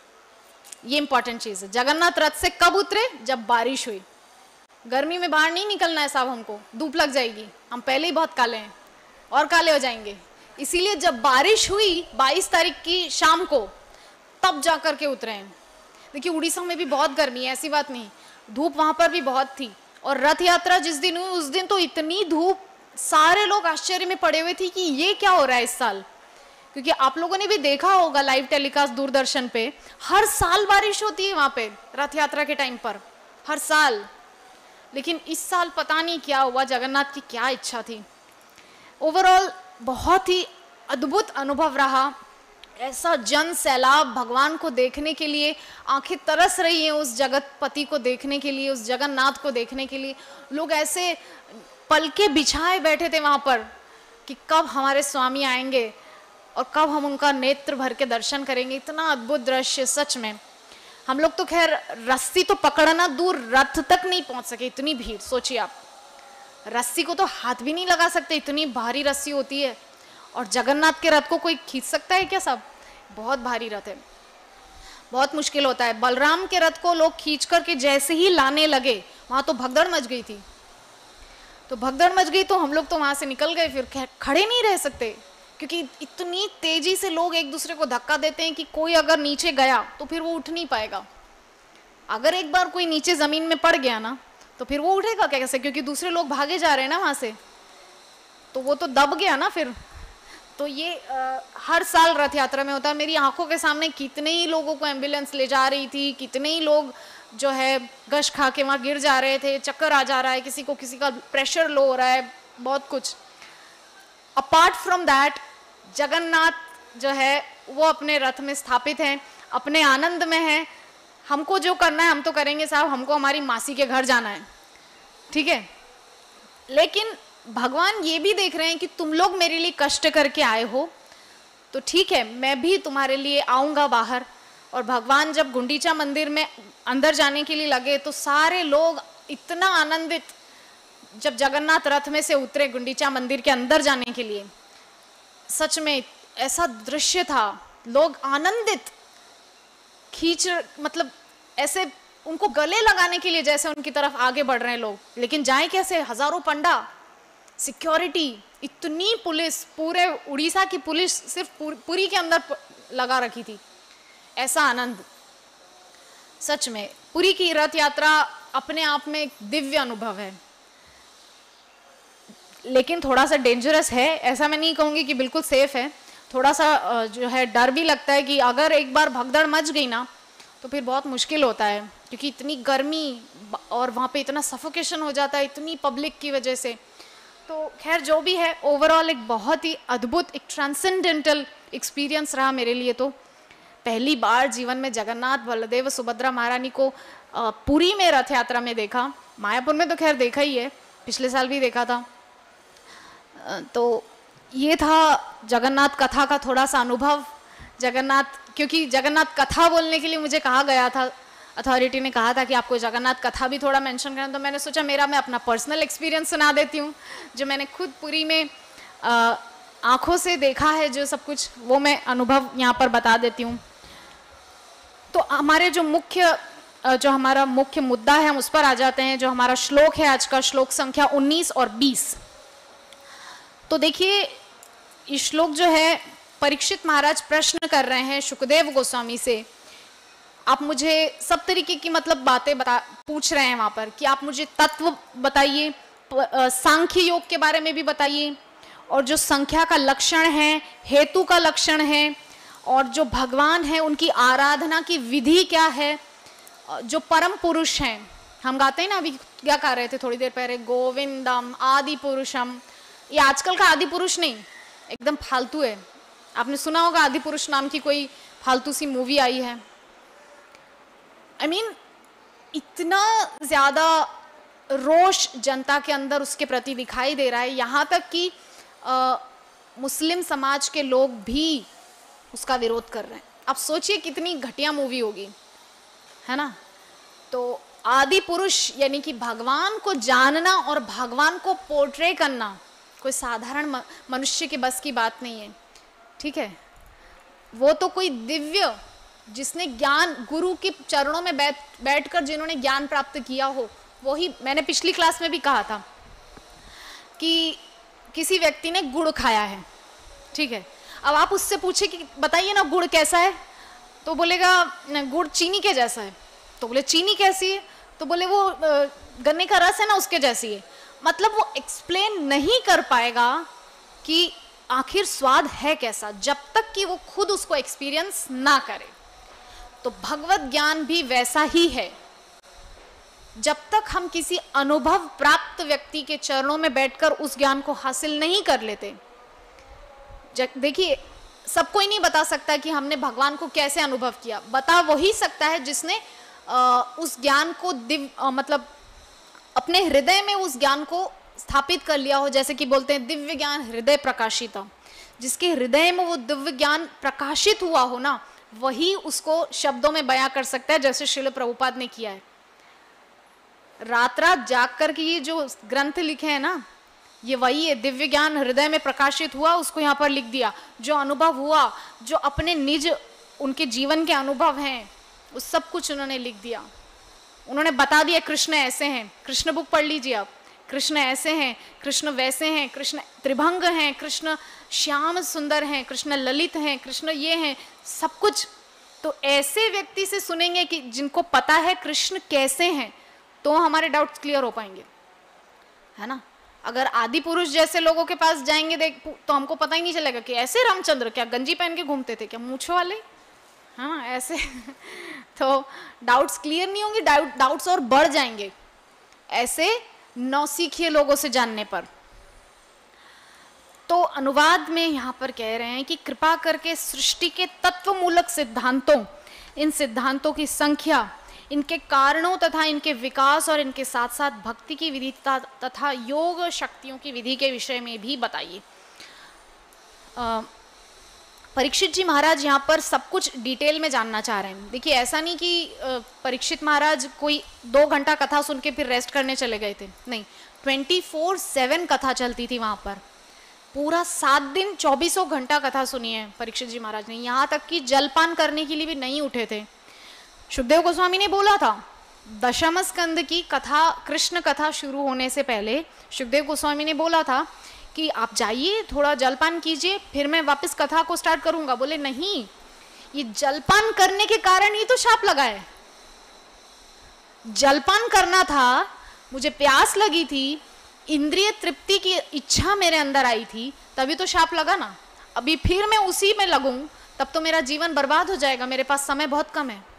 ये इंपॉर्टेंट चीज़ है। जगन्नाथ रथ से कब उतरे? जब बारिश हुई। गर्मी में बाहर नहीं निकलना है साहब हमको। धूप लग जाएगी। हम पहले ही बहुत काले हैं और काले हो जाएँगे। इसीलिए जब बारिश हुई 22 तारीख की शाम को, तब जा कर के उतरे हैं। देखिए, उड़ीसा में भी बहुत गर्मी है, ऐसी बात नहीं। धूप वहाँ पर भी बहुत थी। और रथ यात्रा जिस दिन हुई, उस दिन तो इतनी धूप सारे लोग आश्चर्य में पड़े हुए थे कि ये क्या हो रहा है इस साल। क्योंकि आप लोगों ने भी देखा होगा लाइव टेलीकास्ट दूरदर्शन पे, हर साल बारिश होती है वहाँ पे, रथ यात्रा के टाइम पर, हर साल। लेकिन इस साल पता नहीं क्या हुआ, जगन्नाथ की क्या इच्छा थी। ओवरऑल बहुत ही अद्भुत अनुभव रहा। ऐसा जन सैलाब भगवान को देखने के लिए, आँखें तरस रही हैं उस जगत पति को देखने के लिए, उस जगन्नाथ को देखने के लिए। लोग ऐसे पलके बिछाए बैठे थे वहाँ पर कि कब हमारे स्वामी आएँगे और कब हम उनका नेत्र भर के दर्शन करेंगे। इतना अद्भुत दृश्य सच में। हम लोग तो खैर रस्सी तो पकड़ना दूर रथ तक नहीं पहुँच सके, इतनी भीड़, सोचिए आप। रस्सी को तो हाथ भी नहीं लगा सकते, इतनी भारी रस्सी होती है। और जगन्नाथ के रथ को कोई खींच सकता है क्या सब? बहुत भारी रथ है। बहुत मुश्किल होता है। बलराम के रथ को लोग खींच करके जैसे ही लाने लगे, वहाँ तो भगदड़ मच गई थी। तो भगदड़ मच गई तो हम लोग तो वहाँ से निकल गए फिर खड़े नहीं रह सकते। क्योंकि इतनी तेज़ी से लोग एक दूसरे को धक्का देते हैं कि कोई अगर नीचे गया तो फिर वो उठ नहीं पाएगा। अगर एक बार कोई नीचे ज़मीन में पड़ गया ना तो फिर वो उठेगा कैसे? क्योंकि दूसरे लोग भागे जा रहे हैं ना वहाँ से। तो वो तो दब गया ना फिर। तो ये आ, हर साल रथ यात्रा में होता है। मेरी आँखों के सामने कितने ही लोगों को एंबुलेंस ले जा रही थी कितने ही लोग जो है, गश खा के वहाँ गिर जा रहे थे, चक्कर आ जा रहा है, किसी को किसी का प्रेशर लो हो रहा है, बहुत कुछ। अपार्ट फ्रॉम दैट जगन्नाथ जो है, वो अपने रथ में स्थापित हैं, अपने आनंद में हैं। हमको जो करना है, हम तो करेंगे साहब, हमको हमारी मासी के घर जाना है। ठीक है? लेकिन भगवान ये भी देख रहे हैं कि तुम लोग मेरे लिए कष्ट करके आए हो। तो ठीक है, मैं भी तुम्हारे लिए आऊँगा बाहर। और भगवान जब गुंडीचा मंदिर में अंदर जाने के लिए लगे तो सारे लोग इतना आनंदित जब जगन्नाथ रथ में से उतरे गुंडीचा मंदिर के अंदर जाने के लिए। सच में ऐसा दृश्य था, लोग आनंदित, खींच मतलब ऐसे उनको गले लगाने के लिए जैसे उनकी तरफ़ आगे बढ़ रहे हैं लोग। लेकिन जाए कैसे? हज़ारों पंडा, सिक्योरिटी, इतनी पुलिस, पूरे उड़ीसा की पुलिस सिर्फ़ पुरी के अंदर लगा रखी थी। ऐसा आनंद। सच में, पुरी की रथ यात्रा अपने आप में एक दिव्य अनुभव है। लेकिन थोड़ा सा डेंजरस है, ऐसा मैं नहीं कहूँगी कि बिल्कुल सेफ़ है। थोड़ा सा जो है, डर भी लगता है कि अगर एक बार भगदड़ मच गई ना तो फिर बहुत मुश्किल होता है। क्योंकि इतनी गर्मी और वहाँ पे इतना सफोकेशन हो जाता है, इतनी पब्लिक की वजह से। तो खैर, जो भी है ओवरऑल एक बहुत ही अद्भुत, एक ट्रांसेंडेंटल एक्सपीरियंस रहा मेरे लिए तो। पहली बार जीवन में जगन्नाथ बलदेव सुभद्रा महारानी को पुरी में रथ यात्रा में देखा। मायापुर में तो खैर देखा ही है, पिछले साल भी देखा था। तो ये था जगन्नाथ कथा का थोड़ा सा अनुभव। जगन्नाथ, क्योंकि जगन्नाथ कथा बोलने के लिए मुझे कहा गया था अथॉरिटी ने कहा था कि आपको जगन्नाथ कथा भी थोड़ा मेंशन करना तो मैंने सोचा मेरा, मैं अपना पर्सनल एक्सपीरियंस सुना देती हूँ, जो मैंने खुद पूरी में आँखों से देखा है जो सब कुछ, वो मैं अनुभव यहाँ पर बता देती हूँ। तो हमारे जो मुख्य जो हमारा मुख्य मुद्दा है, हम उस पर आ जाते हैं, जो हमारा श्लोक है आज का, श्लोक संख्या 19 और 20 तो देखिए, ये श्लोक जो है, परीक्षित महाराज प्रश्न कर रहे हैं सुखदेव गोस्वामी से। आप मुझे सब तरीके की मतलब बातें बता, पूछ रहे हैं वहाँ पर कि आप मुझे तत्व बताइए सांख्य योग के बारे में भी बताइए। और जो संख्या का लक्षण है, हेतु का लक्षण है और जो भगवान है उनकी आराधना की विधि क्या है? जो परम पुरुष हैं हम गाते हैं ना अभी क्या कर रहे थे थोड़ी देर पहले गोविंदम आदि पुरुषम। ये आजकल का आदि पुरुष नहीं एकदम फालतू है। आपने सुना होगा आदि पुरुष नाम की कोई फालतू सी मूवी आई है। आई I मीन mean, इतना ज़्यादा रोष जनता के अंदर उसके प्रति दिखाई दे रहा है। यहाँ तक कि मुस्लिम समाज के लोग भी उसका विरोध कर रहे हैं। आप सोचिए कितनी घटिया मूवी होगी, है ना? तो आदि पुरुष, यानी कि भगवान को जानना और भगवान को पोर्ट्रे करना, कोई साधारण मनुष्य के बस की बात नहीं है, ठीक है? वो तो कोई दिव्य, जिसने ज्ञान, गुरु के चरणों में बैठ, बैठकर जिन्होंने ज्ञान प्राप्त किया हो, वही, मैंने पिछली क्लास में भी कहा था कि किसी व्यक्ति ने गुड़ खाया है, ठीक है? अब आप उससे पूछे कि बताइए ना, गुड़ कैसा है? तो बोलेगा गुड़ चीनी के जैसा है। तो बोले, चीनी कैसी है? तो बोले, वो गन्ने का रस है ना, उसके जैसी है। मतलब वो एक्सप्लेन नहीं कर पाएगा कि आखिर स्वाद है कैसा, जब तक कि वो खुद उसको एक्सपीरियंस ना करे। तो भगवत ज्ञान भी वैसा ही है। जब तक हम किसी अनुभव प्राप्त व्यक्ति के चरणों में बैठकर उस ज्ञान को हासिल नहीं कर लेते देखिए सब कोई नहीं बता सकता कि हमने भगवान को कैसे अनुभव किया। बता वही सकता है जिसने आ, उस ज्ञान को दिव्य मतलब अपने हृदय में उस ज्ञान को स्थापित कर लिया हो जैसे कि बोलते हैं दिव्य ज्ञान हृदय प्रकाशित जिसके हृदय में वो दिव्य ज्ञान प्रकाशित हुआ हो ना वही उसको शब्दों में बयां कर सकता है जैसे शिल प्रभुपाद ने किया है। रात रात जाग कर के ये जो ग्रंथ लिखे हैं ना ये वही है दिव्य ज्ञान हृदय में प्रकाशित हुआ, उसको यहाँ पर लिख दिया। जो अनुभव हुआ, जो अपने निज, उनके जीवन के अनुभव हैं, उस सब कुछ उन्होंने लिख दिया। उन्होंने बता दिया, कृष्ण ऐसे हैं। कृष्ण बुक पढ़ लीजिए आप। कृष्ण ऐसे हैं, कृष्ण वैसे हैं, कृष्ण त्रिभंग हैं, कृष्ण श्याम सुंदर हैं, कृष्ण ललित हैं, कृष्ण ये हैं, सब कुछ। तो ऐसे व्यक्ति से सुनेंगे कि जिनको पता है कृष्ण कैसे हैं तो हमारे डाउट्स क्लियर हो पाएँगे। है ना? अगर आदि पुरुष जैसे लोगों के पास जाएँगे, देख तो हमको पता ही नहीं चलेगा कि ऐसे रामचंद्र, क्या गंजी पहन के घूमते थे, क्या मूछो वाले? हाँ ऐसे। तो डाउट्स क्लियर नहीं होंगे डाउट डाउट्स और बढ़ जाएँगे। ऐसे नौसीखिए लोगों से जानने पर। तो अनुवाद में यहाँ पर कह रहे हैं कि कृपा करके सृष्टि के तत्व मूलक सिद्धांतों, इन सिद्धांतों की संख्या इनके कारणों तथा इनके विकास और इनके साथ साथ भक्ति की विधि तथा योग शक्तियों की विधि के विषय में भी बताइए। परीक्षित जी महाराज यहाँ पर सब कुछ डिटेल में जानना चाह रहे हैं। देखिए, ऐसा नहीं कि परीक्षित महाराज कोई दो घंटा कथा सुन के फिर रेस्ट करने चले गए थे। नहीं ट्वेंटी फोर सेवन कथा चलती थी वहाँ पर। पूरा सात दिन चौबीसों घंटा कथा सुनी है परीक्षित जी महाराज ने। यहाँ तक कि जलपान करने के लिए भी नहीं उठे थे। सुखदेव गोस्वामी ने बोला था दशम स्कंद की कथा, कृष्ण कथा शुरू होने से पहले सुखदेव गोस्वामी ने बोला था कि आप जाइए, थोड़ा जलपान कीजिए, फिर मैं वापस कथा को स्टार्ट करूँगा। बोले, नहीं, ये जलपान करने के कारण ही तो शाप लगा है। जलपान करना था, मुझे प्यास लगी थी, इंद्रिय तृप्ति की इच्छा मेरे अंदर आई थी, तभी तो शाप लगा ना। अभी फिर मैं उसी में लगूं, तब तो मेरा जीवन बर्बाद हो जाएगा, मेरे पास समय बहुत कम है।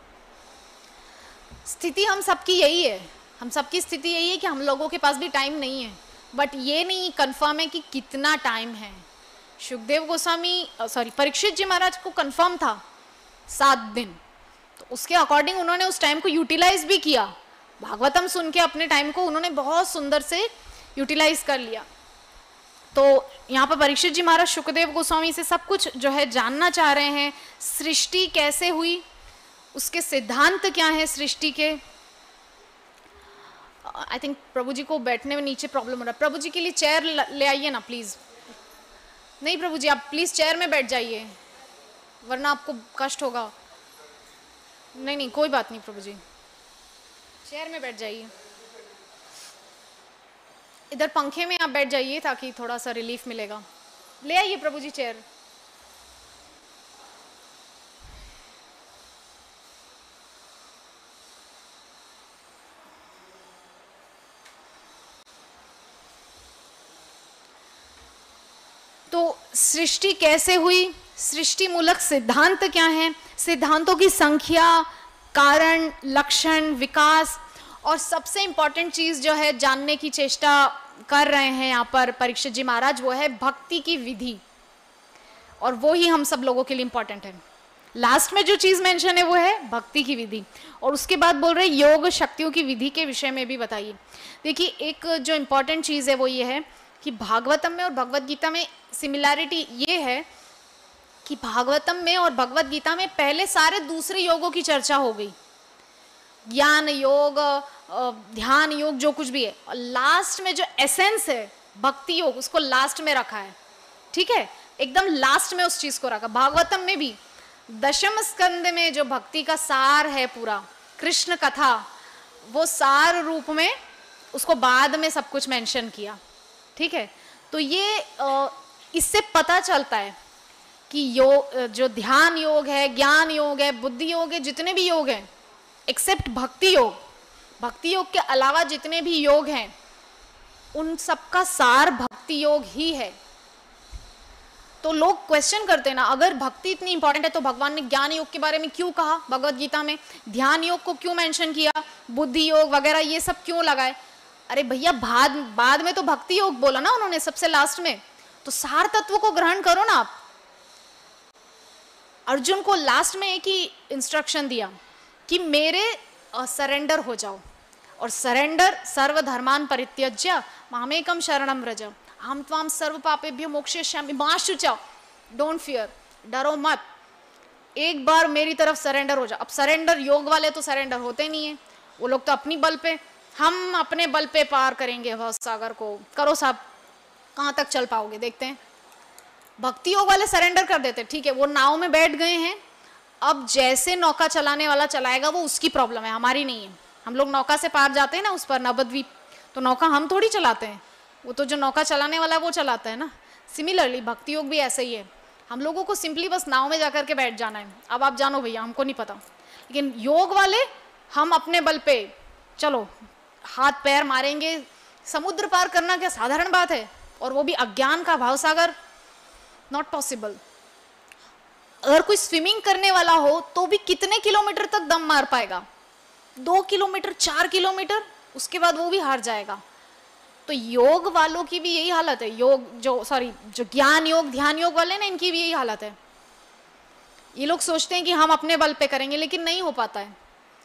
स्थिति हम सबकी यही है। हम सबकी स्थिति यही है कि हम लोगों के पास भी टाइम नहीं है। बट ये नहीं कंफर्म है कि कितना टाइम है। सुखदेव गोस्वामी सॉरी परीक्षित जी महाराज को कंफर्म था सात दिन। तो उसके अकॉर्डिंग उन्होंने उस टाइम को यूटिलाइज भी किया। भागवतम सुन के अपने टाइम को उन्होंने बहुत सुंदर से यूटिलाइज कर लिया। तो यहाँ पर परीक्षित जी महाराज, सुखदेव गोस्वामी से सब कुछ जो है जानना चाह रहे हैं। सृष्टि कैसे हुई? उसके सिद्धांत क्या हैं सृष्टि के? आई थिंक प्रभु जी को बैठने में नीचे प्रॉब्लम हो रहा है। प्रभु जी के लिए चेयर ले आइए ना प्लीज़ नहीं प्रभु जी आप प्लीज़ चेयर में बैठ जाइए। वरना आपको कष्ट होगा। नहीं नहीं, कोई बात नहीं प्रभु जी चेयर में बैठ जाइए। इधर पंखे में आप बैठ जाइए ताकि थोड़ा सा रिलीफ मिलेगा। ले आइए प्रभु जी चेयर तो सृष्टि कैसे हुई? सृष्टि मूलक सिद्धांत क्या है? सिद्धांतों की संख्या, कारण, लक्षण, विकास, और सबसे इंपॉर्टेंट चीज़ जो है, जानने की चेष्टा कर रहे हैं यहाँ पर परीक्षित जी महाराज, वो है भक्ति की विधि। और वो ही हम सब लोगों के लिए इंपॉर्टेंट है। लास्ट में जो चीज़ मेंशन है, वो है भक्ति की विधि। और उसके बाद बोल रहे योग शक्तियों की विधि के विषय में भी बताइए। देखिए, एक जो इंपॉर्टेंट चीज़ है, वो ये है कि भागवतम में और भगवत गीता में सिमिलैरिटी ये है कि भागवतम में और भगवत गीता में पहले सारे दूसरे योगों की चर्चा हो गई। ज्ञान योग ध्यान योग, जो कुछ भी है। और लास्ट में जो एसेंस है, भक्ति योग, उसको लास्ट में रखा है। ठीक है? एकदम लास्ट में उस चीज़ को रखा। भागवतम में भी दशम स्कंद में जो भक्ति का सार है पूरा, कृष्ण कथा, वो सार रूप में उसको बाद में सब कुछ मेंशन किया। ठीक है? तो ये इससे पता चलता है कि योग जो ध्यान योग है, ज्ञान योग है, बुद्धि योग है, जितने भी योग हैं एक्सेप्ट भक्ति योग भक्ति योग के अलावा जितने भी योग हैं, उन सबका सार भक्ति योग ही है। तो लोग क्वेश्चन करते हैं ना, अगर भक्ति इतनी इंपॉर्टेंट है तो भगवान ने ज्ञान योग के बारे में क्यों कहा? भगवत गीता में ध्यान योग को क्यों मेंशन किया? बुद्धि योग वगैरह ये सब क्यों लगाए? अरे भैया, बाद बाद में तो भक्ति योग बोला ना उन्होंने सबसे लास्ट में। तो सार तत्व को ग्रहण करो ना आप। अर्जुन को लास्ट में एक ही इंस्ट्रक्शन दिया कि मेरे सरेंडर हो जाओ। और सरेंडर सर्वधर्मान परित्यज्य मामेकम शरणम रज हम तमाम सर्व पापेभ्य मोक्ष श्यामी माशुचाओ डोंट फियर डरो मत। एक बार मेरी तरफ़ सरेंडर हो जाओ। अब सरेंडर योग वाले तो सरेंडर होते नहीं है। वो लोग तो अपनी बल पे हम अपने बल पे पार करेंगे भव सागर को। करो साहब, कहाँ तक चल पाओगे? देखते हैं। भक्ति योग वाले सरेंडर कर देते। ठीक है, वो नाव में बैठ गए हैं। अब जैसे नौका चलाने वाला चलाएगा, वो उसकी प्रॉब्लम है, हमारी नहीं है। हम लोग नौका से पार जाते हैं ना, उस पर नवद्वीप। तो नौका हम थोड़ी चलाते हैं। वो तो जो नौका चलाने वाला है, वो चलाता है ना। सिमिलरली भक्ति योग भी ऐसे ही है। हम लोगों को सिंपली बस नाव में जाकर के बैठ जाना है। अब आप जानो भैया, हमको नहीं पता। लेकिन योग वाले, हम अपने बल पे। चलो हाथ पैर मारेंगे, समुद्र पार करना क्या साधारण बात है? और वो भी अज्ञान का भाव सागर नॉट पॉसिबल अगर कोई स्विमिंग करने वाला हो तो भी कितने किलोमीटर तक दम मार पाएगा? दो किलोमीटर, चार किलोमीटर, उसके बाद वो भी हार जाएगा। तो योग वालों की भी यही हालत है। योग जो सॉरी जो ज्ञान योग, ध्यान योग वाले ना, इनकी भी यही हालत है। ये लोग सोचते हैं कि हम अपने बल पे करेंगे, लेकिन नहीं हो पाता है।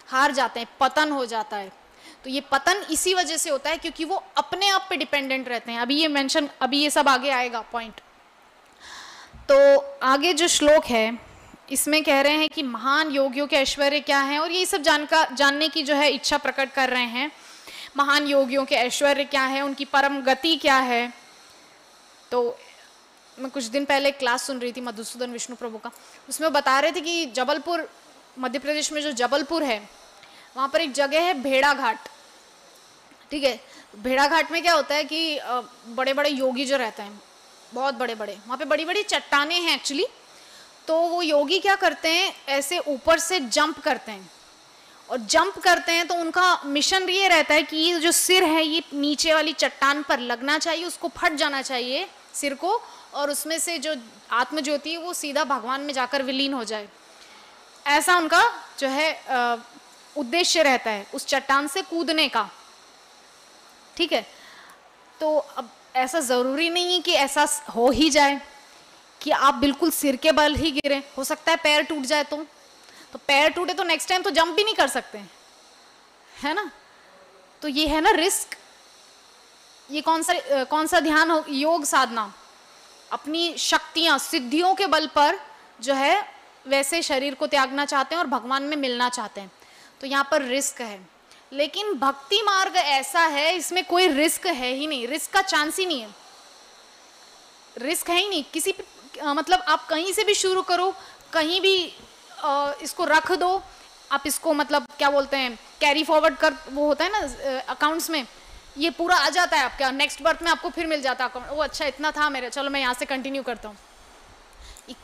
हार जाते हैं, पतन हो जाता है। तो ये पतन इसी वजह से होता है क्योंकि वो अपने आप पे डिपेंडेंट रहते हैं। अभी ये मेंशन अभी ये सब आगे आएगा पॉइंट तो आगे जो श्लोक है, इसमें कह रहे हैं कि महान योगियों के ऐश्वर्य क्या है और ये सब जानका, जानने की जो है इच्छा प्रकट कर रहे हैं। महान योगियों के ऐश्वर्य क्या है, उनकी परम गति क्या है? तो मैं कुछ दिन पहले क्लास सुन रही थी मधुसूदन विष्णु प्रभु का। उसमें बता रहे थे कि जबलपुर, मध्य प्रदेश में जो जबलपुर है, वहाँ पर एक जगह है भेड़ा घाट ठीक है, भेड़ाघाट में क्या होता है कि बड़े बड़े योगी जो रहते हैं, बहुत बड़े बड़े वहाँ पे बड़ी बड़ी चट्टाने हैं एक्चुअली तो वो योगी क्या करते हैं, ऐसे ऊपर से जंप करते हैं, और जंप करते हैं तो उनका मिशन ये रहता है कि ये जो सिर है, ये नीचे वाली चट्टान पर लगना चाहिए, उसको फट जाना चाहिए सिर को, और उसमें से जो आत्मज्योति है, वो सीधा भगवान में जाकर विलीन हो जाए। ऐसा उनका जो है उद्देश्य रहता है, उस चट्टान से कूदने का। ठीक है? तो अब ऐसा ज़रूरी नहीं है कि ऐसा हो ही जाए कि आप बिल्कुल सिर के बल ही गिरे। हो सकता है पैर टूट जाए तो। तो पैर टूटे तो नेक्स्ट टाइम तो जंप भी नहीं कर सकते। है ना? तो ये है ना रिस्क ये कौन सा कौन सा ध्यान हो, योग साधना। अपनी शक्तियाँ, सिद्धियों के बल पर जो है, वैसे शरीर को त्यागना चाहते हैं और भगवान में मिलना चाहते हैं। तो यहाँ पर रिस्क है। लेकिन भक्ति मार्ग ऐसा है इसमें कोई रिस्क है ही नहीं। रिस्क का चांस ही नहीं है। रिस्क है ही नहीं। किसी आ, मतलब आप कहीं से भी शुरू करो कहीं भी आ, इसको रख दो आप इसको मतलब क्या बोलते हैं कैरी फॉरवर्ड कर वो होता है ना अकाउंट्स में ये पूरा आ जाता है आपका। नेक्स्ट बर्थ में आपको फिर मिल जाता है अकाउंट वो अच्छा इतना था मेरे। चलो मैं यहाँ से कंटिन्यू करता हूँ।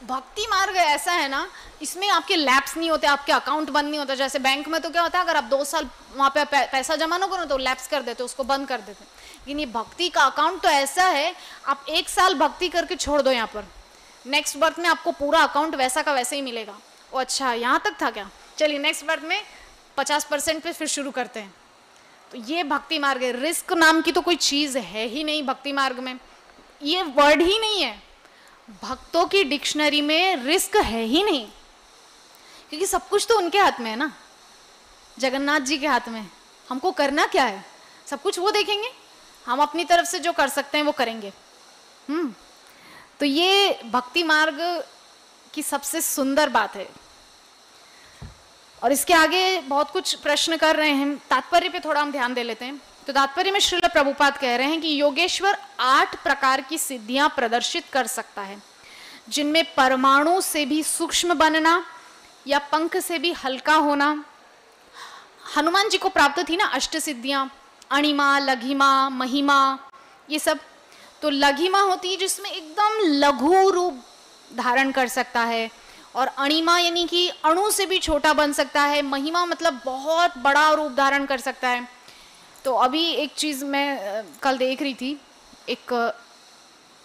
भक्ति मार्ग ऐसा है ना, इसमें आपके लैप्स नहीं होते, आपके अकाउंट बंद नहीं होता। जैसे बैंक में तो क्या होता है, अगर आप दो साल वहाँ पे पैसा जमा ना करो तो लैप्स कर देते, उसको बंद कर देते। लेकिन ये भक्ति का अकाउंट तो ऐसा है, आप एक साल भक्ति करके छोड़ दो यहाँ पर। नेक्स्ट बर्थ में आपको पूरा अकाउंट वैसा का वैसे ही मिलेगा। वो अच्छा यहाँ तक था क्या? चलिए नेक्स्ट बर्थ में पचास परसेंट फिर शुरू करते हैं। तो ये भक्ति मार्ग है। रिस्क नाम की तो कोई चीज़ है ही नहीं भक्ति मार्ग में। ये वर्ड ही नहीं है। भक्तों की डिक्शनरी में रिस्क है ही नहीं। क्योंकि सब कुछ तो उनके हाथ में है ना। जगन्नाथ जी के हाथ में। हमको करना क्या है? सब कुछ वो देखेंगे। हम अपनी तरफ़ से जो कर सकते हैं, वो करेंगे। हम्म। तो ये भक्ति मार्ग की सबसे सुंदर बात है। और इसके आगे बहुत कुछ प्रश्न कर रहे हैं। तात्पर्य पे थोड़ा हम ध्यान दे लेते हैं। तो तात्पर्य में श्रील प्रभुपाद कह रहे हैं कि योगेश्वर आठ प्रकार की सिद्धियाँ प्रदर्शित कर सकता है। जिनमें परमाणु से भी सूक्ष्म बनना या पंख से भी हल्का होना, हनुमान जी को प्राप्त थी ना अष्ट सिद्धियाँ, अणिमा, लघिमा, महिमा, ये सब। तो लघिमा होती है जिसमें एकदम लघु रूप धारण कर सकता है और अणिमा यानी कि अणु से भी छोटा बन सकता है। महिमा मतलब बहुत बड़ा रूप धारण कर सकता है। तो अभी एक चीज़ मैं कल देख रही थी। एक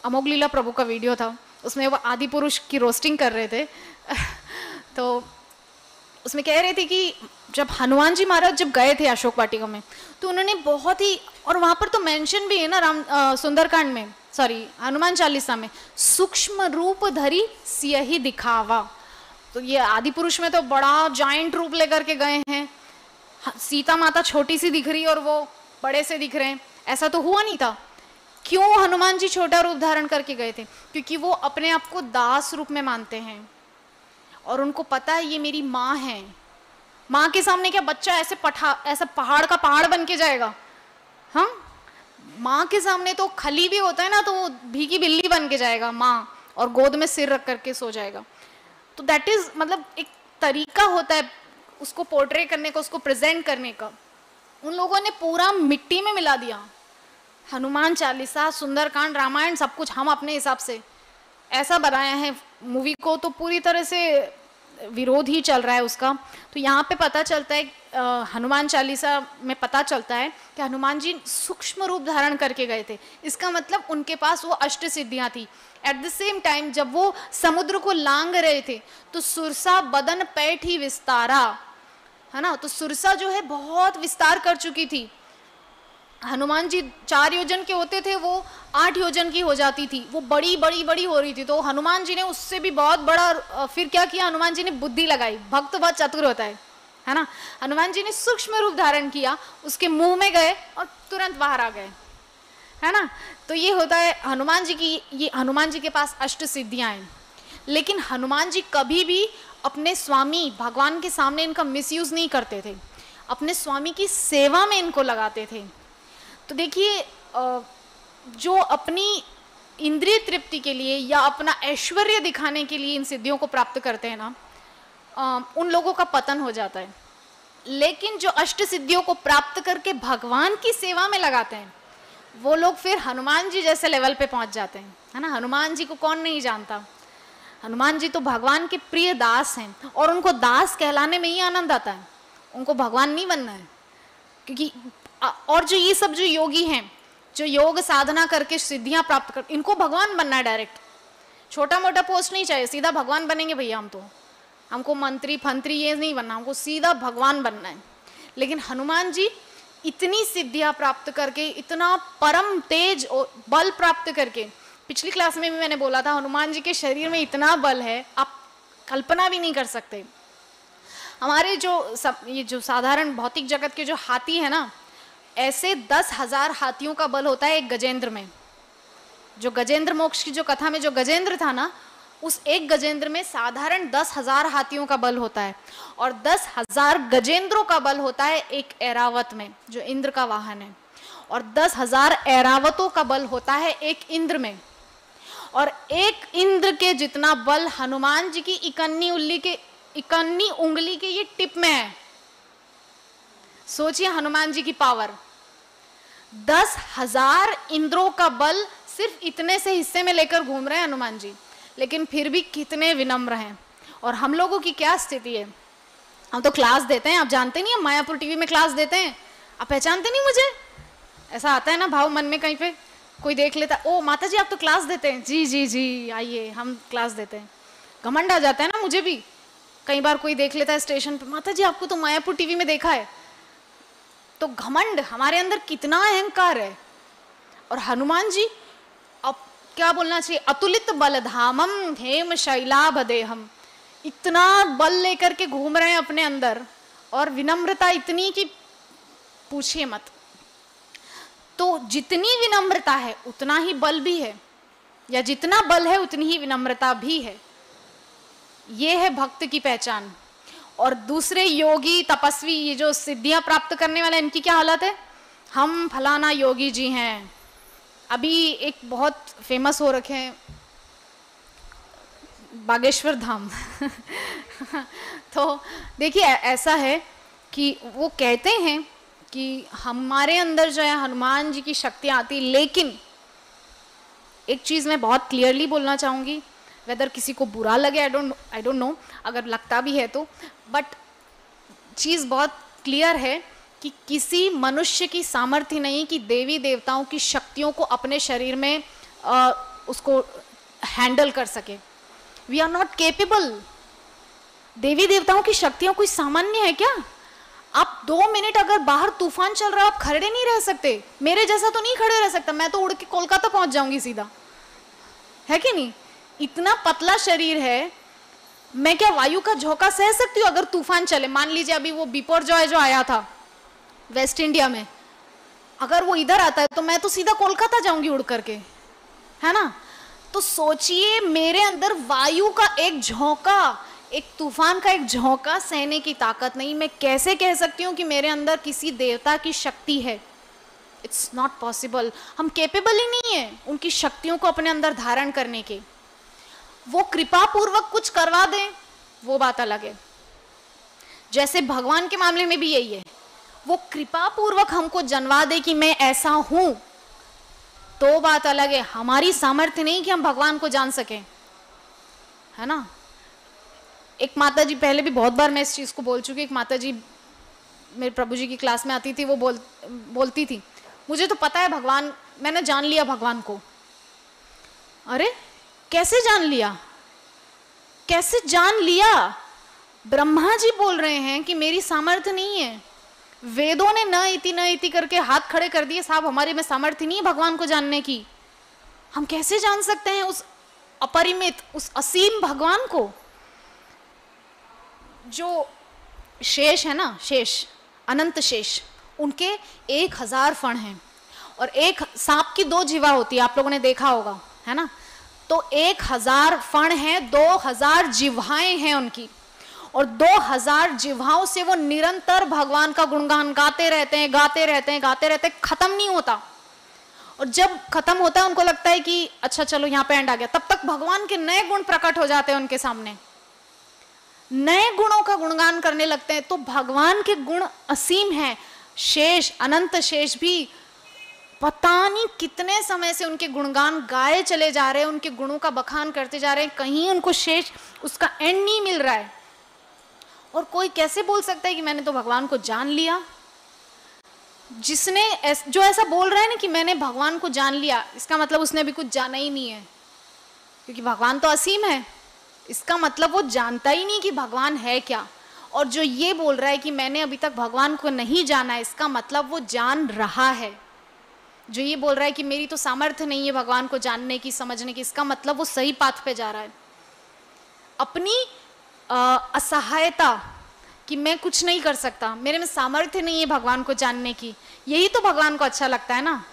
अमोग लीला प्रभु का वीडियो था। उसमें वो आदि पुरुष की रोस्टिंग कर रहे थे। तो उसमें कह रहे थे कि जब हनुमान जी महाराज जब गए थे अशोक वाटिका में तो उन्होंने बहुत ही, और वहाँ पर तो मेंशन भी है ना राम सुंदरकांड में सॉरी हनुमान चालीसा में, सूक्ष्म रूप धरी सियही दिखावा। तो ये आदि पुरुष में तो बड़ा जाइंट रूप लेकर के गए हैं। सीता माता छोटी सी दिख रही और वो बड़े से दिख रहे हैं। ऐसा तो हुआ नहीं था। क्यों हनुमान जी छोटा रूप धारण करके गए थे? क्योंकि वो अपने आप को दास रूप में मानते हैं। और उनको पता है ये मेरी माँ है। माँ के सामने क्या बच्चा ऐसे पठा, ऐसा पहाड़ का पहाड़ बन के जाएगा? हाँ? माँ के सामने तो खली भी होता है ना तो वो भीगी बिल्ली बन के जाएगा, माँ। और गोद में सिर रख करके सो जाएगा। तो दैट इज़ मतलब एक तरीका होता है उसको पोर्ट्रे करने का, उसको प्रेजेंट करने का। उन लोगों ने पूरा मिट्टी में मिला दिया। हनुमान चालीसा, सुंदरकांड, रामायण, सब कुछ हम अपने हिसाब से ऐसा बनाया है। मूवी को तो पूरी तरह से विरोध ही चल रहा है उसका। तो यहाँ पे पता चलता है हनुमान चालीसा में पता चलता है कि हनुमान जी सूक्ष्म रूप धारण करके गए थे। इसका मतलब उनके पास वो अष्ट सिद्धियाँ थी। एट द सेम टाइम जब वो समुद्र को लांग रहे थे तो सुरसा बदन पैठ ही विस्तारा। है ना? तो सुरसा जो है बहुत विस्तार कर चुकी थी। हनुमान जी चार योजन के होते थे, वो आठ योजन की हो जाती थी। वो बड़ी बड़ी बड़ी हो रही थी। तो हनुमान जी ने उससे भी बहुत बड़ा फिर क्या किया? हनुमान जी ने बुद्धि लगाई। भक्त बहुत चतुर होता है है ना? हनुमान जी ने सूक्ष्म रूप धारण किया, उसके मुँह में गए और तुरंत बाहर आ गए, है ना? तो ये होता है, हनुमान जी की, ये हनुमान जी के पास अष्ट सिद्धियाँ हैं। लेकिन हनुमान जी कभी भी अपने स्वामी भगवान के सामने इनका मिसयूज नहीं करते थे। अपने स्वामी की सेवा में इनको लगाते थे। तो देखिए जो अपनी इंद्रिय तृप्ति के लिए या अपना ऐश्वर्य दिखाने के लिए इन सिद्धियों को प्राप्त करते हैं ना उन लोगों का पतन हो जाता है। लेकिन जो अष्ट सिद्धियों को प्राप्त करके भगवान की सेवा में लगाते हैं, वो लोग फिर हनुमान जी जैसे लेवल पे पहुँच जाते हैं। है ना? हनुमान जी को कौन नहीं जानता? हनुमान जी तो भगवान के प्रिय दास हैं और उनको दास कहलाने में ही आनंद आता है। उनको भगवान नहीं बनना है। क्योंकि और जो ये सब जो योगी हैं, जो योग साधना करके सिद्धियाँ प्राप्त कर, इनको भगवान बनना है डायरेक्ट छोटा मोटा पोस्ट नहीं चाहिए, सीधा भगवान बनेंगे भैया हम तो। हमको मंत्री, फंत्री ये नहीं बनना, हमको सीधा भगवान बनना है। लेकिन हनुमान जी इतनी सिद्धियाँ प्राप्त करके, इतना परम तेज और बल प्राप्त करके पिछली क्लास में भी मैंने बोला था, हनुमान जी के शरीर में इतना बल है, आप कल्पना भी नहीं कर सकते। हमारे जो सब, ये जो साधारण भौतिक जगत के जो हाथी है ना, ऐसे दस हज़ार हाथियों का बल होता है एक गजेंद्र में। जो गजेंद्र मोक्ष की जो कथा में जो गजेंद्र था ना, उस एक गजेंद्र में साधारण दस हज़ार हाथियों का बल होता है और दस हज़ार गजेंद्रों का बल होता है एक एरावत में, जो इंद्र का वाहन है। और दस हज़ार एरावतों का बल होता है एक इंद्र में। और एक इंद्र के जितना बल हनुमान जी की इकन्नी उल्ली के, इकन्नी उंगली के ये टिप में है। सोचिए हनुमान जी की पावर। दस हज़ार इंद्रों का बल सिर्फ़ इतने से हिस्से में लेकर घूम रहे हैं हनुमान जी, लेकिन फिर भी कितने विनम्र हैं। और हम लोगों की क्या स्थिति है? हम तो क्लास देते हैं, आप जानते नहीं हम मायापुर टीवी में क्लास देते हैं। आप पहचानते नहीं मुझे? ऐसा आता है ना भाव मन में कहीं पे? कोई देख लेता ओ माता जी आप तो क्लास देते हैं। जी जी जी, आइए, हम क्लास देते हैं। घमंड आ जाता है ना मुझे भी। कई बार कोई देख लेता है स्टेशन पे माता जी आपको तो मायापुर टीवी में देखा है। तो घमंड हमारे अंदर कितना अहंकार है। और हनुमान जी, अब क्या बोलना चाहिए? अतुलित बलधामम हेम शैलाभदे हम इतना बल लेकर के घूम रहे हैं अपने अंदर, और विनम्रता इतनी कि पूछिए मत। तो जितनी विनम्रता है, उतना ही बल भी है। या जितना बल है, उतनी ही विनम्रता भी है। ये है भक्त की पहचान। और दूसरे योगी, तपस्वी, ये जो सिद्धियाँ प्राप्त करने वाले, इनकी क्या हालत है? हम फलाना योगी जी हैं। अभी एक बहुत फ़ेमस हो रखे हैं, बागेश्वर धाम। तो देखिए ऐसा है कि वो कहते हैं कि हमारे अंदर जो है हनुमान जी की शक्ति आती लेकिन एक चीज़ मैं बहुत क्लियरली बोलना चाहूँगी वेदर किसी को बुरा लगे I don't I don't know अगर लगता भी है तो। बट चीज़ बहुत क्लियर है कि किसी मनुष्य की सामर्थ्य नहीं कि देवी देवताओं की शक्तियों को अपने शरीर में आ, उसको हैंडल कर सके। वी आर नॉट केपेबल देवी देवताओं की शक्तियाँ कोई सामान्य है क्या? आप दो मिनट अगर बाहर तूफ़ान चल रहा है, आप खड़े नहीं रह सकते। मेरे जैसा तो नहीं खड़े रह सकता। मैं तो उड़ के कोलकाता पहुँच जाऊँगी सीधा। है कि नहीं? इतना पतला शरीर है, मैं क्या वायु का झोंका सह सकती हूँ अगर तूफ़ान चले? मान लीजिए अभी वो बिपोर जॉय जो आया था, वेस्ट इंडिया में। अगर वो इधर आता है तो मैं तो सीधा कोलकाता जाऊँगी उड़ करके। है ना? तो सोचिए, मेरे अंदर वायु का एक झोंका एक तूफ़ान का एक झोंका सहने की ताकत नहीं। मैं कैसे कह सकती हूँ कि मेरे अंदर किसी देवता की शक्ति है? इट्स नॉट पॉसिबल हम केपेबल ही नहीं है उनकी शक्तियों को अपने अंदर धारण करने के। वो कृपा पूर्वक कुछ करवा दें, वो बात अलग है। जैसे भगवान के मामले में भी यही है। वो कृपा पूर्वक हमको जनवा दे कि मैं ऐसा हूँ। तो बात अलग है। हमारी सामर्थ्य नहीं कि हम भगवान को जान सकें। है ना? एक माता जी पहले भी बहुत बार मैं इस चीज़ को बोल चुकी एक माता जी मेरे प्रभु जी की क्लास में आती थी, वो बोल, बोलती थी, मुझे तो पता है भगवान, मैंने जान लिया भगवान को। अरे, कैसे जान लिया? कैसे जान लिया? ब्रह्मा जी बोल रहे हैं कि मेरी सामर्थ्य नहीं है। वेदों ने न इति न इति करके हाथ खड़े कर दिए, साहब, हमारे में सामर्थ्य नहीं है भगवान को जानने की। हम कैसे जान सकते हैं उस अपरिमित, उस असीम भगवान को? जो शेष है ना, शेष, अनंत शेष, उनके एक हज़ार फण हैं। और एक सांप की दो जीवा होती है, आप लोगों ने देखा होगा, है ना? तो एक हज़ार फण हैं, दो हज़ार जिह्वाएँ हैं उनकी। और दो हज़ार जिह्वाओं से वो निरंतर भगवान का गुणगान गाते रहते हैं, गाते रहते हैं, गाते रहते हैं, खत्म नहीं होता। और जब खत्म होता है, उनको लगता है कि अच्छा चलो यहाँ पे एंड आ गया। तब तक भगवान के नए गुण प्रकट हो जाते हैं उनके सामने। नए गुणों का गुणगान करने लगते हैं तो भगवान के गुण असीम हैं। शेष अनंत शेष भी पता नहीं कितने समय से उनके गुणगान गाए चले जा रहे हैं उनके गुणों का बखान करते जा रहे हैं कहीं उनको शेष उसका एंड नहीं मिल रहा है। और कोई कैसे बोल सकता है कि मैंने तो भगवान को जान लिया? जिसने ऐस, जो ऐसा बोल रहा है ना कि मैंने भगवान को जान लिया इसका मतलब उसने अभी कुछ जाना ही नहीं है। क्योंकि भगवान तो असीम है। इसका मतलब वो जानता ही नहीं कि भगवान है क्या। और जो ये बोल रहा है कि मैंने अभी तक भगवान को नहीं जाना, इसका मतलब वो जान रहा है। जो ये बोल रहा है कि मेरी तो सामर्थ्य नहीं है भगवान को जानने की, समझने की, इसका मतलब वो सही पाथ पे जा रहा है। अपनी असहायता कि मैं कुछ नहीं कर सकता, मेरे में सामर्थ्य नहीं है भगवान को जानने की, यही तो भगवान को अच्छा लगता है ना।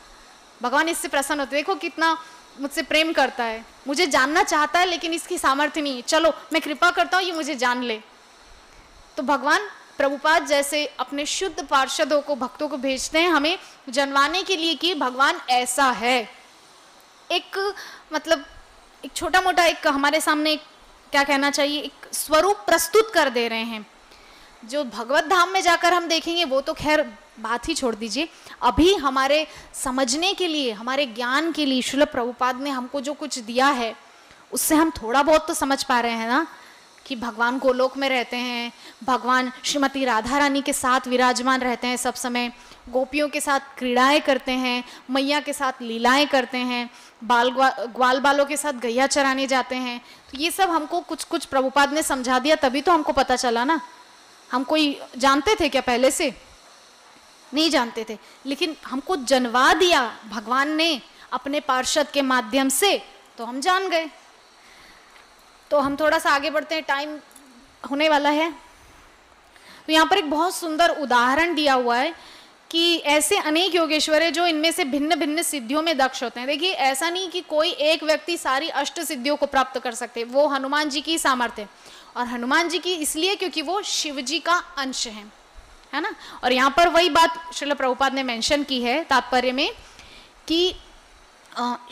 भगवान इससे प्रसन्न होते देखो कितना मुझसे प्रेम करता है। मुझे जानना चाहता है, लेकिन इसकी सामर्थ्य नहीं है। चलो, मैं कृपा करता हूँ ये मुझे जान ले। तो भगवान प्रभुपाद जैसे अपने शुद्ध पार्षदों को, भक्तों को भेजते हैं हमें जनवाने के लिए कि भगवान ऐसा है। एक मतलब एक छोटा मोटा एक हमारे सामने एक क्या कहना चाहिए? एक स्वरूप प्रस्तुत कर दे रहे हैं। जो भगवत धाम में जाकर हम देखेंगे, वो तो खैर बात ही छोड़ दीजिए। अभी हमारे समझने के लिए, हमारे ज्ञान के लिए शुल्भ प्रभुपाद ने हमको जो कुछ दिया है, उससे हम थोड़ा बहुत तो समझ पा रहे हैं ना, कि भगवान गोलोक में रहते हैं, भगवान श्रीमती राधा रानी के साथ विराजमान रहते हैं सब समय, गोपियों के साथ क्रीड़ाएँ करते हैं, मैया के साथ लीलाएँ करते हैं, बाल ग्वाल बालों के साथ गैया चराने जाते हैं तो ये सब हमको कुछ कुछ प्रभुपाद ने समझा दिया, तभी तो हमको पता चला ना। हम कोई जानते थे क्या पहले से? नहीं जानते थे। लेकिन हमको जनवा दिया भगवान ने अपने पार्षद के माध्यम से तो हम जान गए। तो हम थोड़ा सा आगे बढ़ते हैं, टाइम होने वाला है। तो यहाँ पर एक बहुत सुंदर उदाहरण दिया हुआ है कि ऐसे अनेक योगेश्वर है जो इनमें से भिन्न भिन्न सिद्धियों में दक्ष होते हैं। देखिए, ऐसा नहीं कि कोई एक व्यक्ति सारी अष्ट सिद्धियों को प्राप्त कर सकते, वो हनुमान जी की सामर्थ्य और हनुमान जी की इसलिए क्योंकि वो शिव जी का अंश है। है ना? और यहाँ पर वही बात श्रील प्रभुपाद ने मेंशन की है तात्पर्य में कि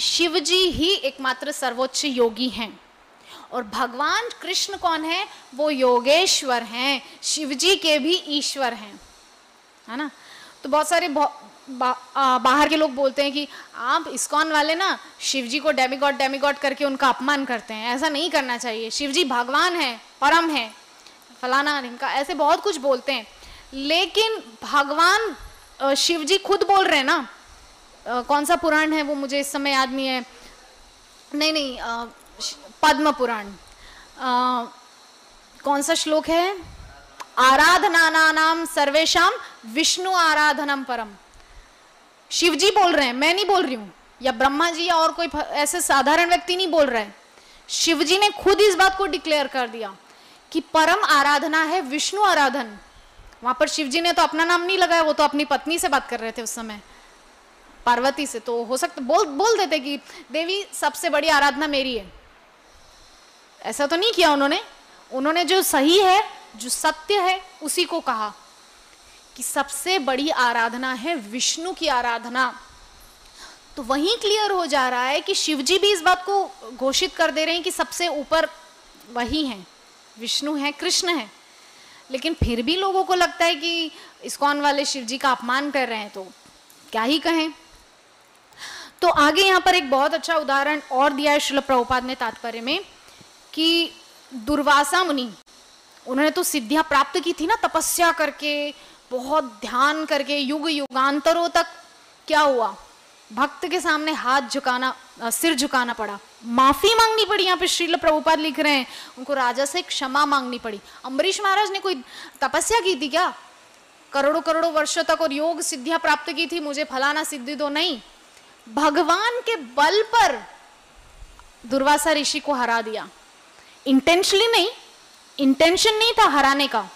शिव जी ही एकमात्र सर्वोच्च योगी हैं। और भगवान कृष्ण कौन है? वो योगेश्वर हैं। शिव जी के भी ईश्वर हैं। है ना? तो बहुत सारे बा, आ, बाहर के लोग बोलते हैं कि आप इस्कॉन वाले ना शिव जी को डेमिगॉड डेमिगॉड करके उनका अपमान करते हैं। ऐसा नहीं करना चाहिए। शिव जी भगवान है परम है। फलाना इनका ऐसे बहुत कुछ बोलते हैं। लेकिन भगवान शिव जी खुद बोल रहे हैं ना कौन सा पुराण है वो मुझे इस समय याद नहीं है। नहीं नहीं पद्म पुराण। कौन सा श्लोक है? आराधना नाम सर्वेशम विष्णु आराधनम परम। शिव जी बोल रहे हैं, मैं नहीं बोल रही हूँ, या ब्रह्मा जी या और कोई ऐसे साधारण व्यक्ति नहीं बोल रहे हैं। शिव जी ने खुद इस बात को डिक्लेयर कर दिया कि परम आराधना है विष्णु आराधन। वहाँ पर शिव जी ने तो अपना नाम नहीं लगाया, वो तो अपनी पत्नी से बात कर रहे थे उस समय, पार्वती से। तो हो सकता, बोल बोल देते कि, देवी, सबसे बड़ी आराधना मेरी है। ऐसा तो नहीं किया उन्होंने। उन्होंने जो सही है, जो सत्य है, उसी को कहा कि सबसे बड़ी आराधना है विष्णु की आराधना। तो वहीं क्लियर हो जा रहा है कि शिवजी भी इस बात को घोषित कर दे रहे हैं कि सबसे ऊपर वही हैं, विष्णु है, कृष्ण है। लेकिन फिर भी लोगों को लगता है कि इस्कॉन वाले शिव जी का अपमान कर रहे हैं तो क्या ही कहें? तो आगे यहाँ पर एक बहुत अच्छा उदाहरण और दिया है शिल प्रभुपाद ने तात्पर्य में कि दुर्वासा मुनि, उन्होंने तो सिद्धियाँ प्राप्त की थी ना तपस्या करके, बहुत ध्यान करके, युग युगांतरों तक क्या हुआ? भक्त के सामने हाथ झुकाना, सिर झुकाना पड़ा। माफ़ी मांगनी पड़ी, यहाँ पे श्रील प्रभुपाद लिख रहे हैं। उनको राजा से क्षमा मांगनी पड़ी। अम्बरीश महाराज ने कोई तपस्या की थी क्या? करोड़ों करोड़ों वर्षों तक और योग सिद्धियाँ प्राप्त की थी, मुझे फलाना सिद्धि दो नहीं। भगवान के बल पर दुर्वासा ऋषि को हरा दिया। इंटेंशनली नहीं इंटेंशन नहीं था हराने का।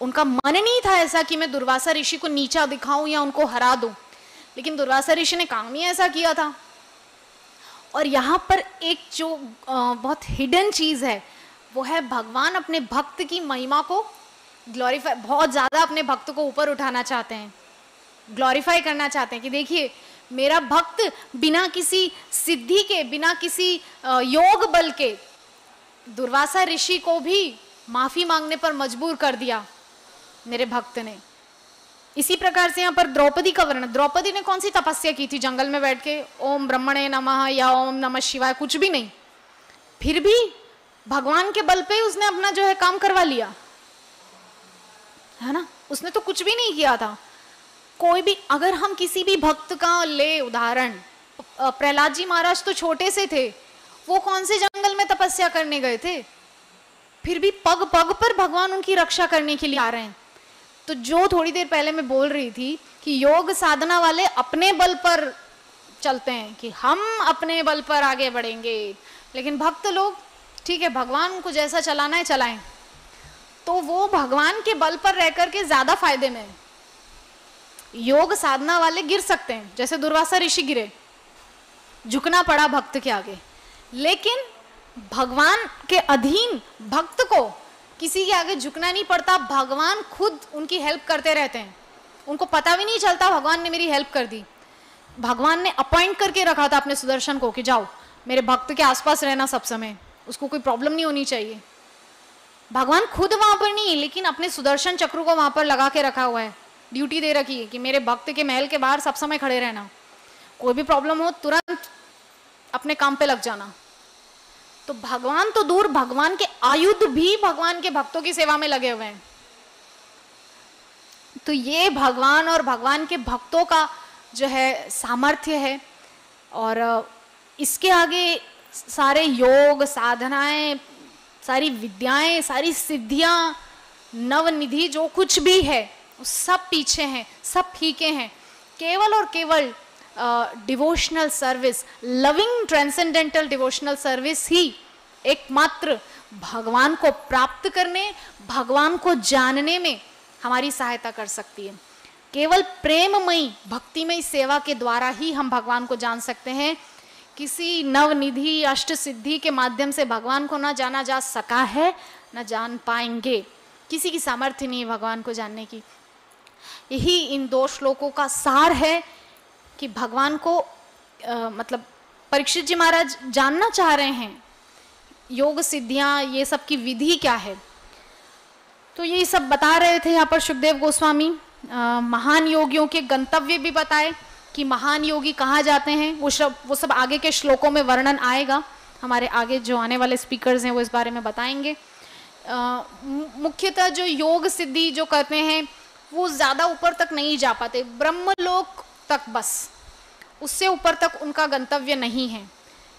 उनका मन नहीं था ऐसा कि मैं दुर्वासा ऋषि को नीचा दिखाऊँ या उनको हरा दूँ। लेकिन दुर्वासा ऋषि ने काम ही ऐसा किया था। और यहाँ पर एक जो बहुत हिडन चीज़ है, वो है भगवान अपने भक्त की महिमा को ग्लोरीफाई बहुत ज़्यादा अपने भक्त को ऊपर उठाना चाहते हैं। ग्लोरीफाई करना चाहते हैं कि देखिए, मेरा भक्त बिना किसी सिद्धि के, बिना किसी योग बल के दुर्वासा ऋषि को भी माफ़ी मांगने पर मजबूर कर दिया मेरे भक्त ने। इसी प्रकार से यहाँ पर द्रौपदी का वर्णन। द्रौपदी ने कौन सी तपस्या की थी? जंगल में बैठ के ओम ब्रह्मणे नमः या ओम नमः शिवाय, कुछ भी नहीं। फिर भी भगवान के बल पे उसने अपना जो है काम करवा लिया। है ना? उसने तो कुछ भी नहीं किया था। कोई भी, अगर हम किसी भी भक्त का ले, उदाहरण प्रहलाद जी महाराज तो छोटे से थे। वो कौन से जंगल में तपस्या करने गए थे? फिर भी पग पग पर भगवान उनकी रक्षा करने के लिए आ रहे हैं। तो जो थोड़ी देर पहले मैं बोल रही थी कि योग साधना वाले अपने बल पर चलते हैं, कि हम अपने बल पर आगे बढ़ेंगे। लेकिन भक्त लोग, ठीक है, भगवान को जैसा चलाना है, चलाएँ। तो वो भगवान के बल पर रह करके ज़्यादा फ़ायदे में योग साधना वाले गिर सकते हैं, जैसे दुर्वासा ऋषि गिरे। झुकना पड़ा भक्त के आगे। लेकिन भगवान के अधीन भक्त को किसी के आगे झुकना नहीं पड़ता, भगवान खुद उनकी हेल्प करते रहते हैं। उनको पता भी नहीं चलता, भगवान ने मेरी हेल्प कर दी। भगवान ने अपॉइंट करके रखा था अपने सुदर्शन को कि जाओ, मेरे भक्त के आसपास रहना सब समय, उसको कोई प्रॉब्लम नहीं होनी चाहिए। भगवान खुद वहाँ पर नहीं, लेकिन अपने सुदर्शन चक्र को वहाँ पर लगा के रखा हुआ है। ड्यूटी दे रखी है कि मेरे भक्त के महल के बाहर सब समय खड़े रहना। कोई भी प्रॉब्लम हो, तुरंत अपने काम पे लग जाना। तो भगवान तो दूर, भगवान के आयुध भी भगवान के भक्तों की सेवा में लगे हुए हैं। तो ये भगवान और भगवान के भक्तों का जो है सामर्थ्य है और इसके आगे सारे योग, साधनाएँ, सारी विद्याएँ, सारी सिद्धियाँ, नवनिधि, जो कुछ भी है सब पीछे हैं, सब फीके हैं। केवल और केवल devotional service loving transcendental devotional service ही एकमात्र भगवान को प्राप्त करने, भगवान को जानने में हमारी सहायता कर सकती है। केवल प्रेममयी, भक्तिमयी सेवा के द्वारा ही हम भगवान को जान सकते हैं। किसी नवनिधि अष्ट सिद्धि के माध्यम से भगवान को ना जाना जा सका है, ना जान पाएँगे। किसी की सामर्थ्य नहीं है भगवान को जानने की। यही इन दो श्लोकों का सार है। कि भगवान को आ, मतलब परीक्षित जी महाराज जानना चाह रहे हैं योग सिद्धियाँ ये सब की विधि क्या है? तो ये सब बता रहे थे यहाँ पर सुखदेव गोस्वामी। आ, महान योगियों के गंतव्य भी बताए कि महान योगी कहाँ जाते हैं। वो सब वो सब आगे के श्लोकों में वर्णन आएगा। हमारे आगे जो आने वाले स्पीकर्स हैं वो इस बारे में बताएँगे। मुख्यतः जो योग सिद्धि जो करते हैं वो ज़्यादा ऊपर तक नहीं जा पाते। ब्रह्मलोक तक बस। उससे ऊपर तक उनका गंतव्य नहीं है।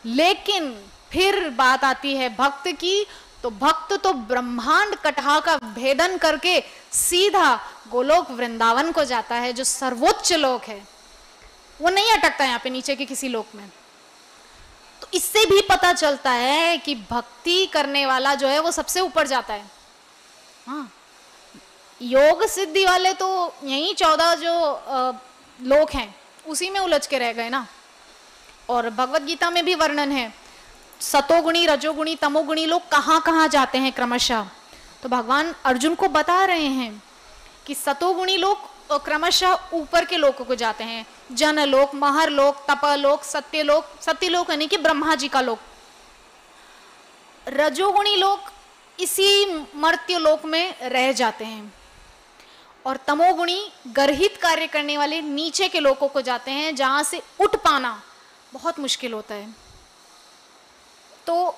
लेकिन फिर बात आती है भक्त की तो भक्त तो ब्रह्मांड कटहा का भेदन करके सीधा गोलोक वृंदावन को जाता है, जो सर्वोच्च लोक है। वो नहीं अटकता यहाँ पे नीचे के किसी लोक में। तो इससे भी पता चलता है कि भक्ति करने वाला जो है वो सबसे ऊपर जाता है। हाँ। योग सिद्धि वाले तो यही चौदह जो लोक हैं, उसी में उलझ के रह गए ना। और भगवत गीता में भी वर्णन है, सतोगुणी, रजोगुणी, तमोगुणी लोग कहाँ कहाँ जाते हैं क्रमशः। तो भगवान अर्जुन को बता रहे हैं कि सतोगुणी लोग क्रमशः ऊपर के लोगों को जाते हैं। जन लोक जनलोक, महरलोक, तपलोक, सत्यलोक सत्यलोक यानी कि ब्रह्मा जी का लोक। रजोगुणी लोग इसी मर्त्य लोक में रह जाते हैं। और तमोगुणी गर्हित कार्य करने वाले नीचे के लोगों को जाते हैं, जहाँ से उठ पाना बहुत मुश्किल होता है। तो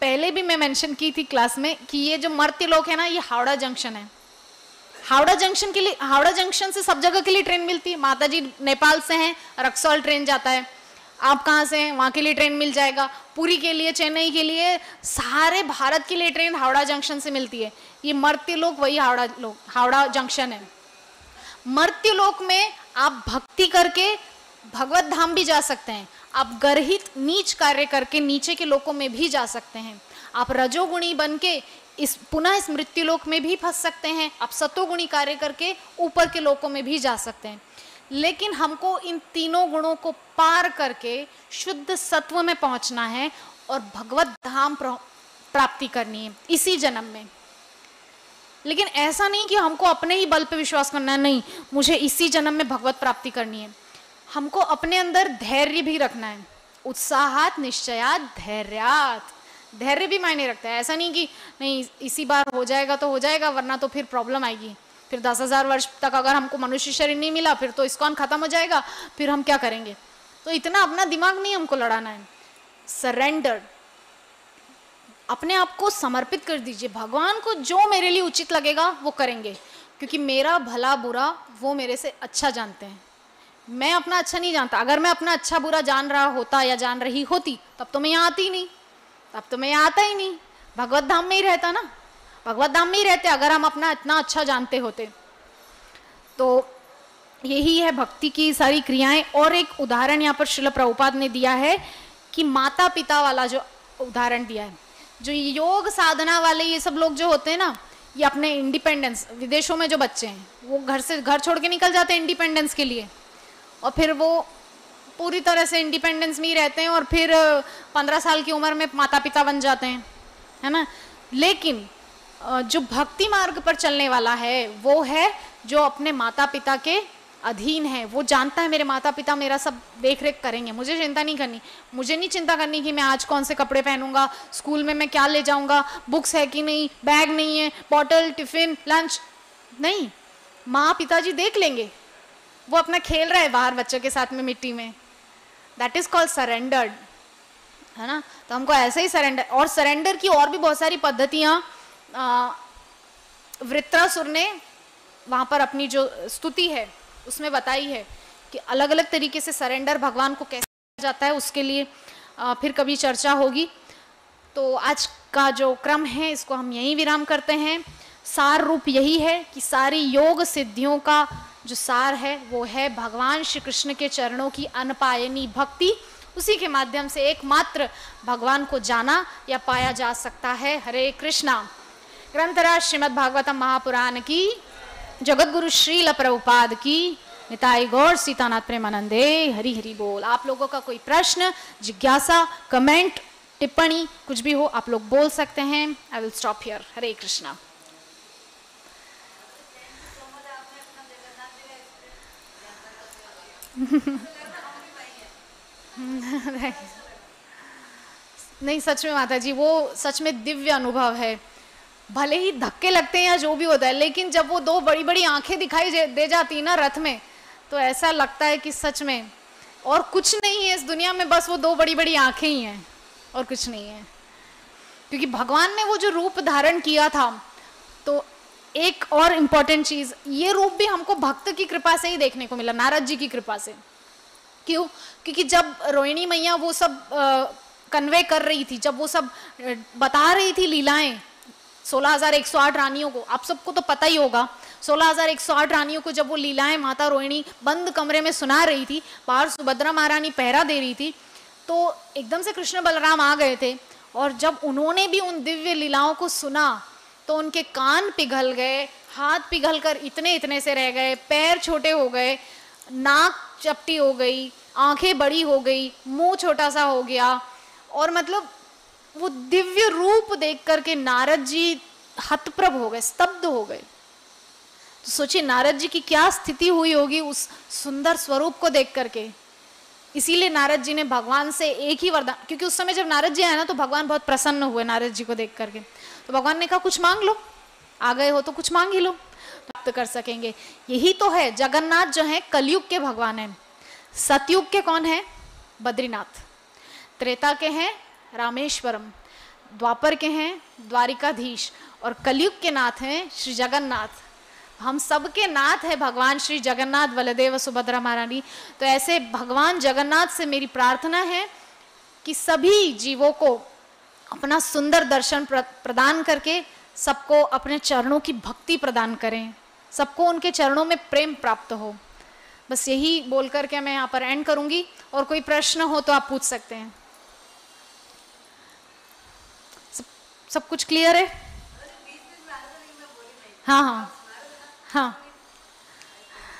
पहले भी मैं मेंशन की थी क्लास में कि ये जो मर्त्य लोक है ना, ये हावड़ा जंक्शन है। हावड़ा जंक्शन के लिए, हावड़ा जंक्शन से सब जगह के लिए ट्रेन मिलती। है माता जी नेपाल से हैं, रक्सौल ट्रेन जाता है। आप कहाँ से हैं? वहाँ के लिए ट्रेन मिल जाएगा। पूरी के लिए, चेन्नई के लिए, सारे भारत के लिए ट्रेन हावड़ा जंक्शन से मिलती है। ये मर्त्य लोक वही हावड़ा लोक हावड़ा जंक्शन है। मर्त्य लोक में आप भक्ति करके भगवत धाम भी जा सकते हैं। आप गर्हित नीच कार्य करके नीचे के लोकों में भी जा सकते हैं। आप रजोगुणी बन के इस, पुनः इस मृत्यु लोक में भी फंस सकते हैं। आप सतोगुणी कार्य करके ऊपर के लोकों में भी जा सकते हैं। लेकिन हमको इन तीनों गुणों को पार करके शुद्ध सत्व में पहुँचना है और भगवत धाम प्राप्ति करनी है। इसी जन्म में। लेकिन ऐसा नहीं कि हमको अपने ही बल पे विश्वास करना है। नहीं, मुझे इसी जन्म में भगवत प्राप्ति करनी है। हमको अपने अंदर धैर्य भी रखना है। उत्साहात, निश्चयात, धैर्यात। धैर्य भी मायने रखता है। ऐसा नहीं कि, नहीं, इसी बार हो जाएगा तो हो जाएगा, वरना तो फिर प्रॉब्लम आएगी। फिर दस हज़ार वर्ष तक अगर हमको मनुष्य शरीर नहीं मिला, फिर तो इसकॉन खत्म हो जाएगा, फिर हम क्या करेंगे? तो इतना अपना दिमाग नहीं हमको लड़ाना है। सरेंडर अपने आप को समर्पित कर दीजिए। भगवान को जो मेरे लिए उचित लगेगा, वो करेंगे। क्योंकि मेरा भला बुरा, वो मेरे से अच्छा जानते हैं। मैं अपना अच्छा नहीं जानता। अगर मैं अपना अच्छा बुरा जान रहा होता या जान रही होती, तब तो मैं यहाँ आती ही नहीं। तब तो मैं यहाँ आता ही नहीं। भगवत धाम में ही रहता ना। भगवत धाम में ही रहते, अगर हम अपना इतना अच्छा जानते होते। तो यही है भक्ति की सारी क्रियाएँ। और एक उदाहरण यहाँ पर शिल प्रभुपाद ने दिया है कि माता पिता वाला जो उदाहरण दिया है। जो योग साधना वाले ये सब लोग जो होते हैं ना, ये अपने इंडिपेंडेंस विदेशों में जो बच्चे हैं, वो घर से घर छोड़ के निकल जाते हैं इंडिपेंडेंस के लिए। और फिर वो पूरी तरह से इंडिपेंडेंस में ही रहते हैं और फिर पंद्रह साल की उम्र में माता पिता बन जाते हैं, है ना? लेकिन जो भक्ति मार्ग पर चलने वाला है, वो है जो अपने माता पिता के अधीन है, वो जानता है मेरे माता पिता मेरा सब देख रेख करेंगे। मुझे चिंता नहीं करनी, मुझे नहीं चिंता करनी कि मैं आज कौन से कपड़े पहनूँगा, स्कूल में मैं क्या ले जाऊँगा, बुक्स है कि नहीं, बैग नहीं है, बॉटल, टिफ़िन, लंच। नहीं, माँ पिताजी देख लेंगे। वो अपना खेल रहा है बाहर बच्चों के साथ में मिट्टी में। दैट इज़ कॉल्ड सरेंडर्ड है ना? तो हमको ऐसे ही सरेंडर और सरेंडर की और भी बहुत सारी पद्धतियाँ वृत्रासुर ने वहाँ पर अपनी जो स्तुति है उसमें बताई है कि अलग अलग तरीके से सरेंडर भगवान को कैसे किया जाता है, उसके लिए फिर कभी चर्चा होगी। तो आज का जो क्रम है, इसको हम यहीं विराम करते हैं। सार रूप यही है कि सारी योग सिद्धियों का जो सार है, वो है भगवान श्री कृष्ण के चरणों की अनपायनी भक्ति। उसी के माध्यम से एकमात्र भगवान को जाना या पाया जा सकता है। हरे कृष्णा। ग्रंथराज श्रीमद् भागवतम महापुराण की जगत गुरु श्रील प्रभुपाद की। निताई गौर, सीतानाथ प्रेमानंदे, हरी हरी बोल। आप लोगों का कोई प्रश्न, जिज्ञासा कमेंट टिप्पणी, कुछ भी हो, आप लोग बोल सकते हैं। I will stop here Hare Krishna. नहीं, सच में माता जी वो सच में दिव्य अनुभव है। भले ही धक्के लगते हैं या जो भी होता है, लेकिन जब वो दो बड़ी बड़ी आँखें दिखाई दे जाती है ना रथ में तो ऐसा लगता है कि सच में, और कुछ नहीं है इस दुनिया में, बस वो दो बड़ी बड़ी आँखें ही हैं, और कुछ नहीं है। क्योंकि भगवान ने वो जो रूप धारण किया था तो एक और इंपॉर्टेंट चीज़, ये रूप भी हमको भक्त की कृपा से ही देखने को मिला, नारद जी की कृपा से। क्यों? क्योंकि जब रोहिणी मैया वो सब कन्वे कर रही थी, जब वो सब बता रही थी लीलाएँ 16,108 रानियों को। आप सबको तो पता ही होगा 16,108 रानियों को जब वो लीलाएँ माता रोहिणी बंद कमरे में सुना रही थी बाहर सुभद्रा महारानी पहरा दे रही थी तो एकदम से कृष्ण बलराम आ गए थे और जब उन्होंने भी उन दिव्य लीलाओं को सुना तो उनके कान पिघल गए हाथ पिघल कर इतने इतने से रह गए पैर छोटे हो गए नाक चपटी हो गई आँखें बड़ी हो गई मुँह छोटा सा हो गया और मतलब वो दिव्य रूप देख करके नारद जी हतप्रभ हो गए, स्तब्ध हो गए। तो सोचिए नारद जी की क्या स्थिति हुई होगी उस सुंदर स्वरूप को देख करके। इसीलिए नारद जी ने भगवान से एक ही वरदान, क्योंकि उस समय जब नारद जी आए ना तो भगवान बहुत प्रसन्न हुए नारद जी को देख करके। तो भगवान ने कहा, कुछ मांग लो, आ गए हो तो कुछ मांग ही लो, प्राप्त कर सकेंगे। यही तो है, जगन्नाथ जो है, कलयुग के भगवान हैं। सतयुग के कौन है? बद्रीनाथ। त्रेता के हैं रामेश्वरम। द्वापर के हैं द्वारिकाधीश और कलयुग के नाथ हैं श्री जगन्नाथ। हम सबके नाथ है भगवान श्री जगन्नाथ बलदेव सुभद्रा महारानी। तो ऐसे भगवान जगन्नाथ से मेरी प्रार्थना है कि सभी जीवों को अपना सुंदर दर्शन प्र, प्रदान करके सबको अपने चरणों की भक्ति प्रदान करें। सबको उनके चरणों में प्रेम प्राप्त हो। बस यही बोल करके मैं यहाँ पर एंड करूँगी। और कोई प्रश्न हो तो आप पूछ सकते हैं। सब कुछ क्लियर है? हाँ हाँ। हाँ।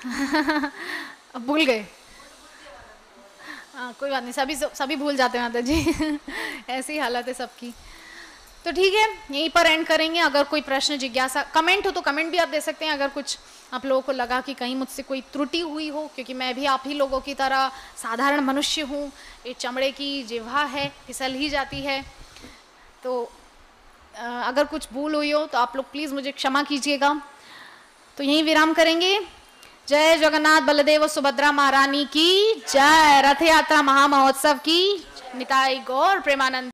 अब भूल गए। हाँ कोई बात नहीं, सभी सभी भूल जाते हैं माता जी। ऐसी हालत है सबकी। तो ठीक है, यहीं पर एंड करेंगे। अगर कोई प्रश्न, जिज्ञासा कमेंट हो तो कमेंट भी आप दे सकते हैं। अगर कुछ आप लोगों को लगा कि कहीं मुझसे कोई त्रुटि हुई हो, क्योंकि मैं भी आप ही लोगों की तरह साधारण मनुष्य हूँ, ये चमड़े की जिह्वा है, फिसल ही जाती है। तो अगर कुछ भूल हुई हो तो आप लोग प्लीज़ मुझे क्षमा कीजिएगा। तो यहीं विराम करेंगे। जय जगन्नाथ बलदेव सुभद्रा महारानी की जय, रथ यात्रा, महामहोत्सव की। निताई गौर, प्रेमानंद।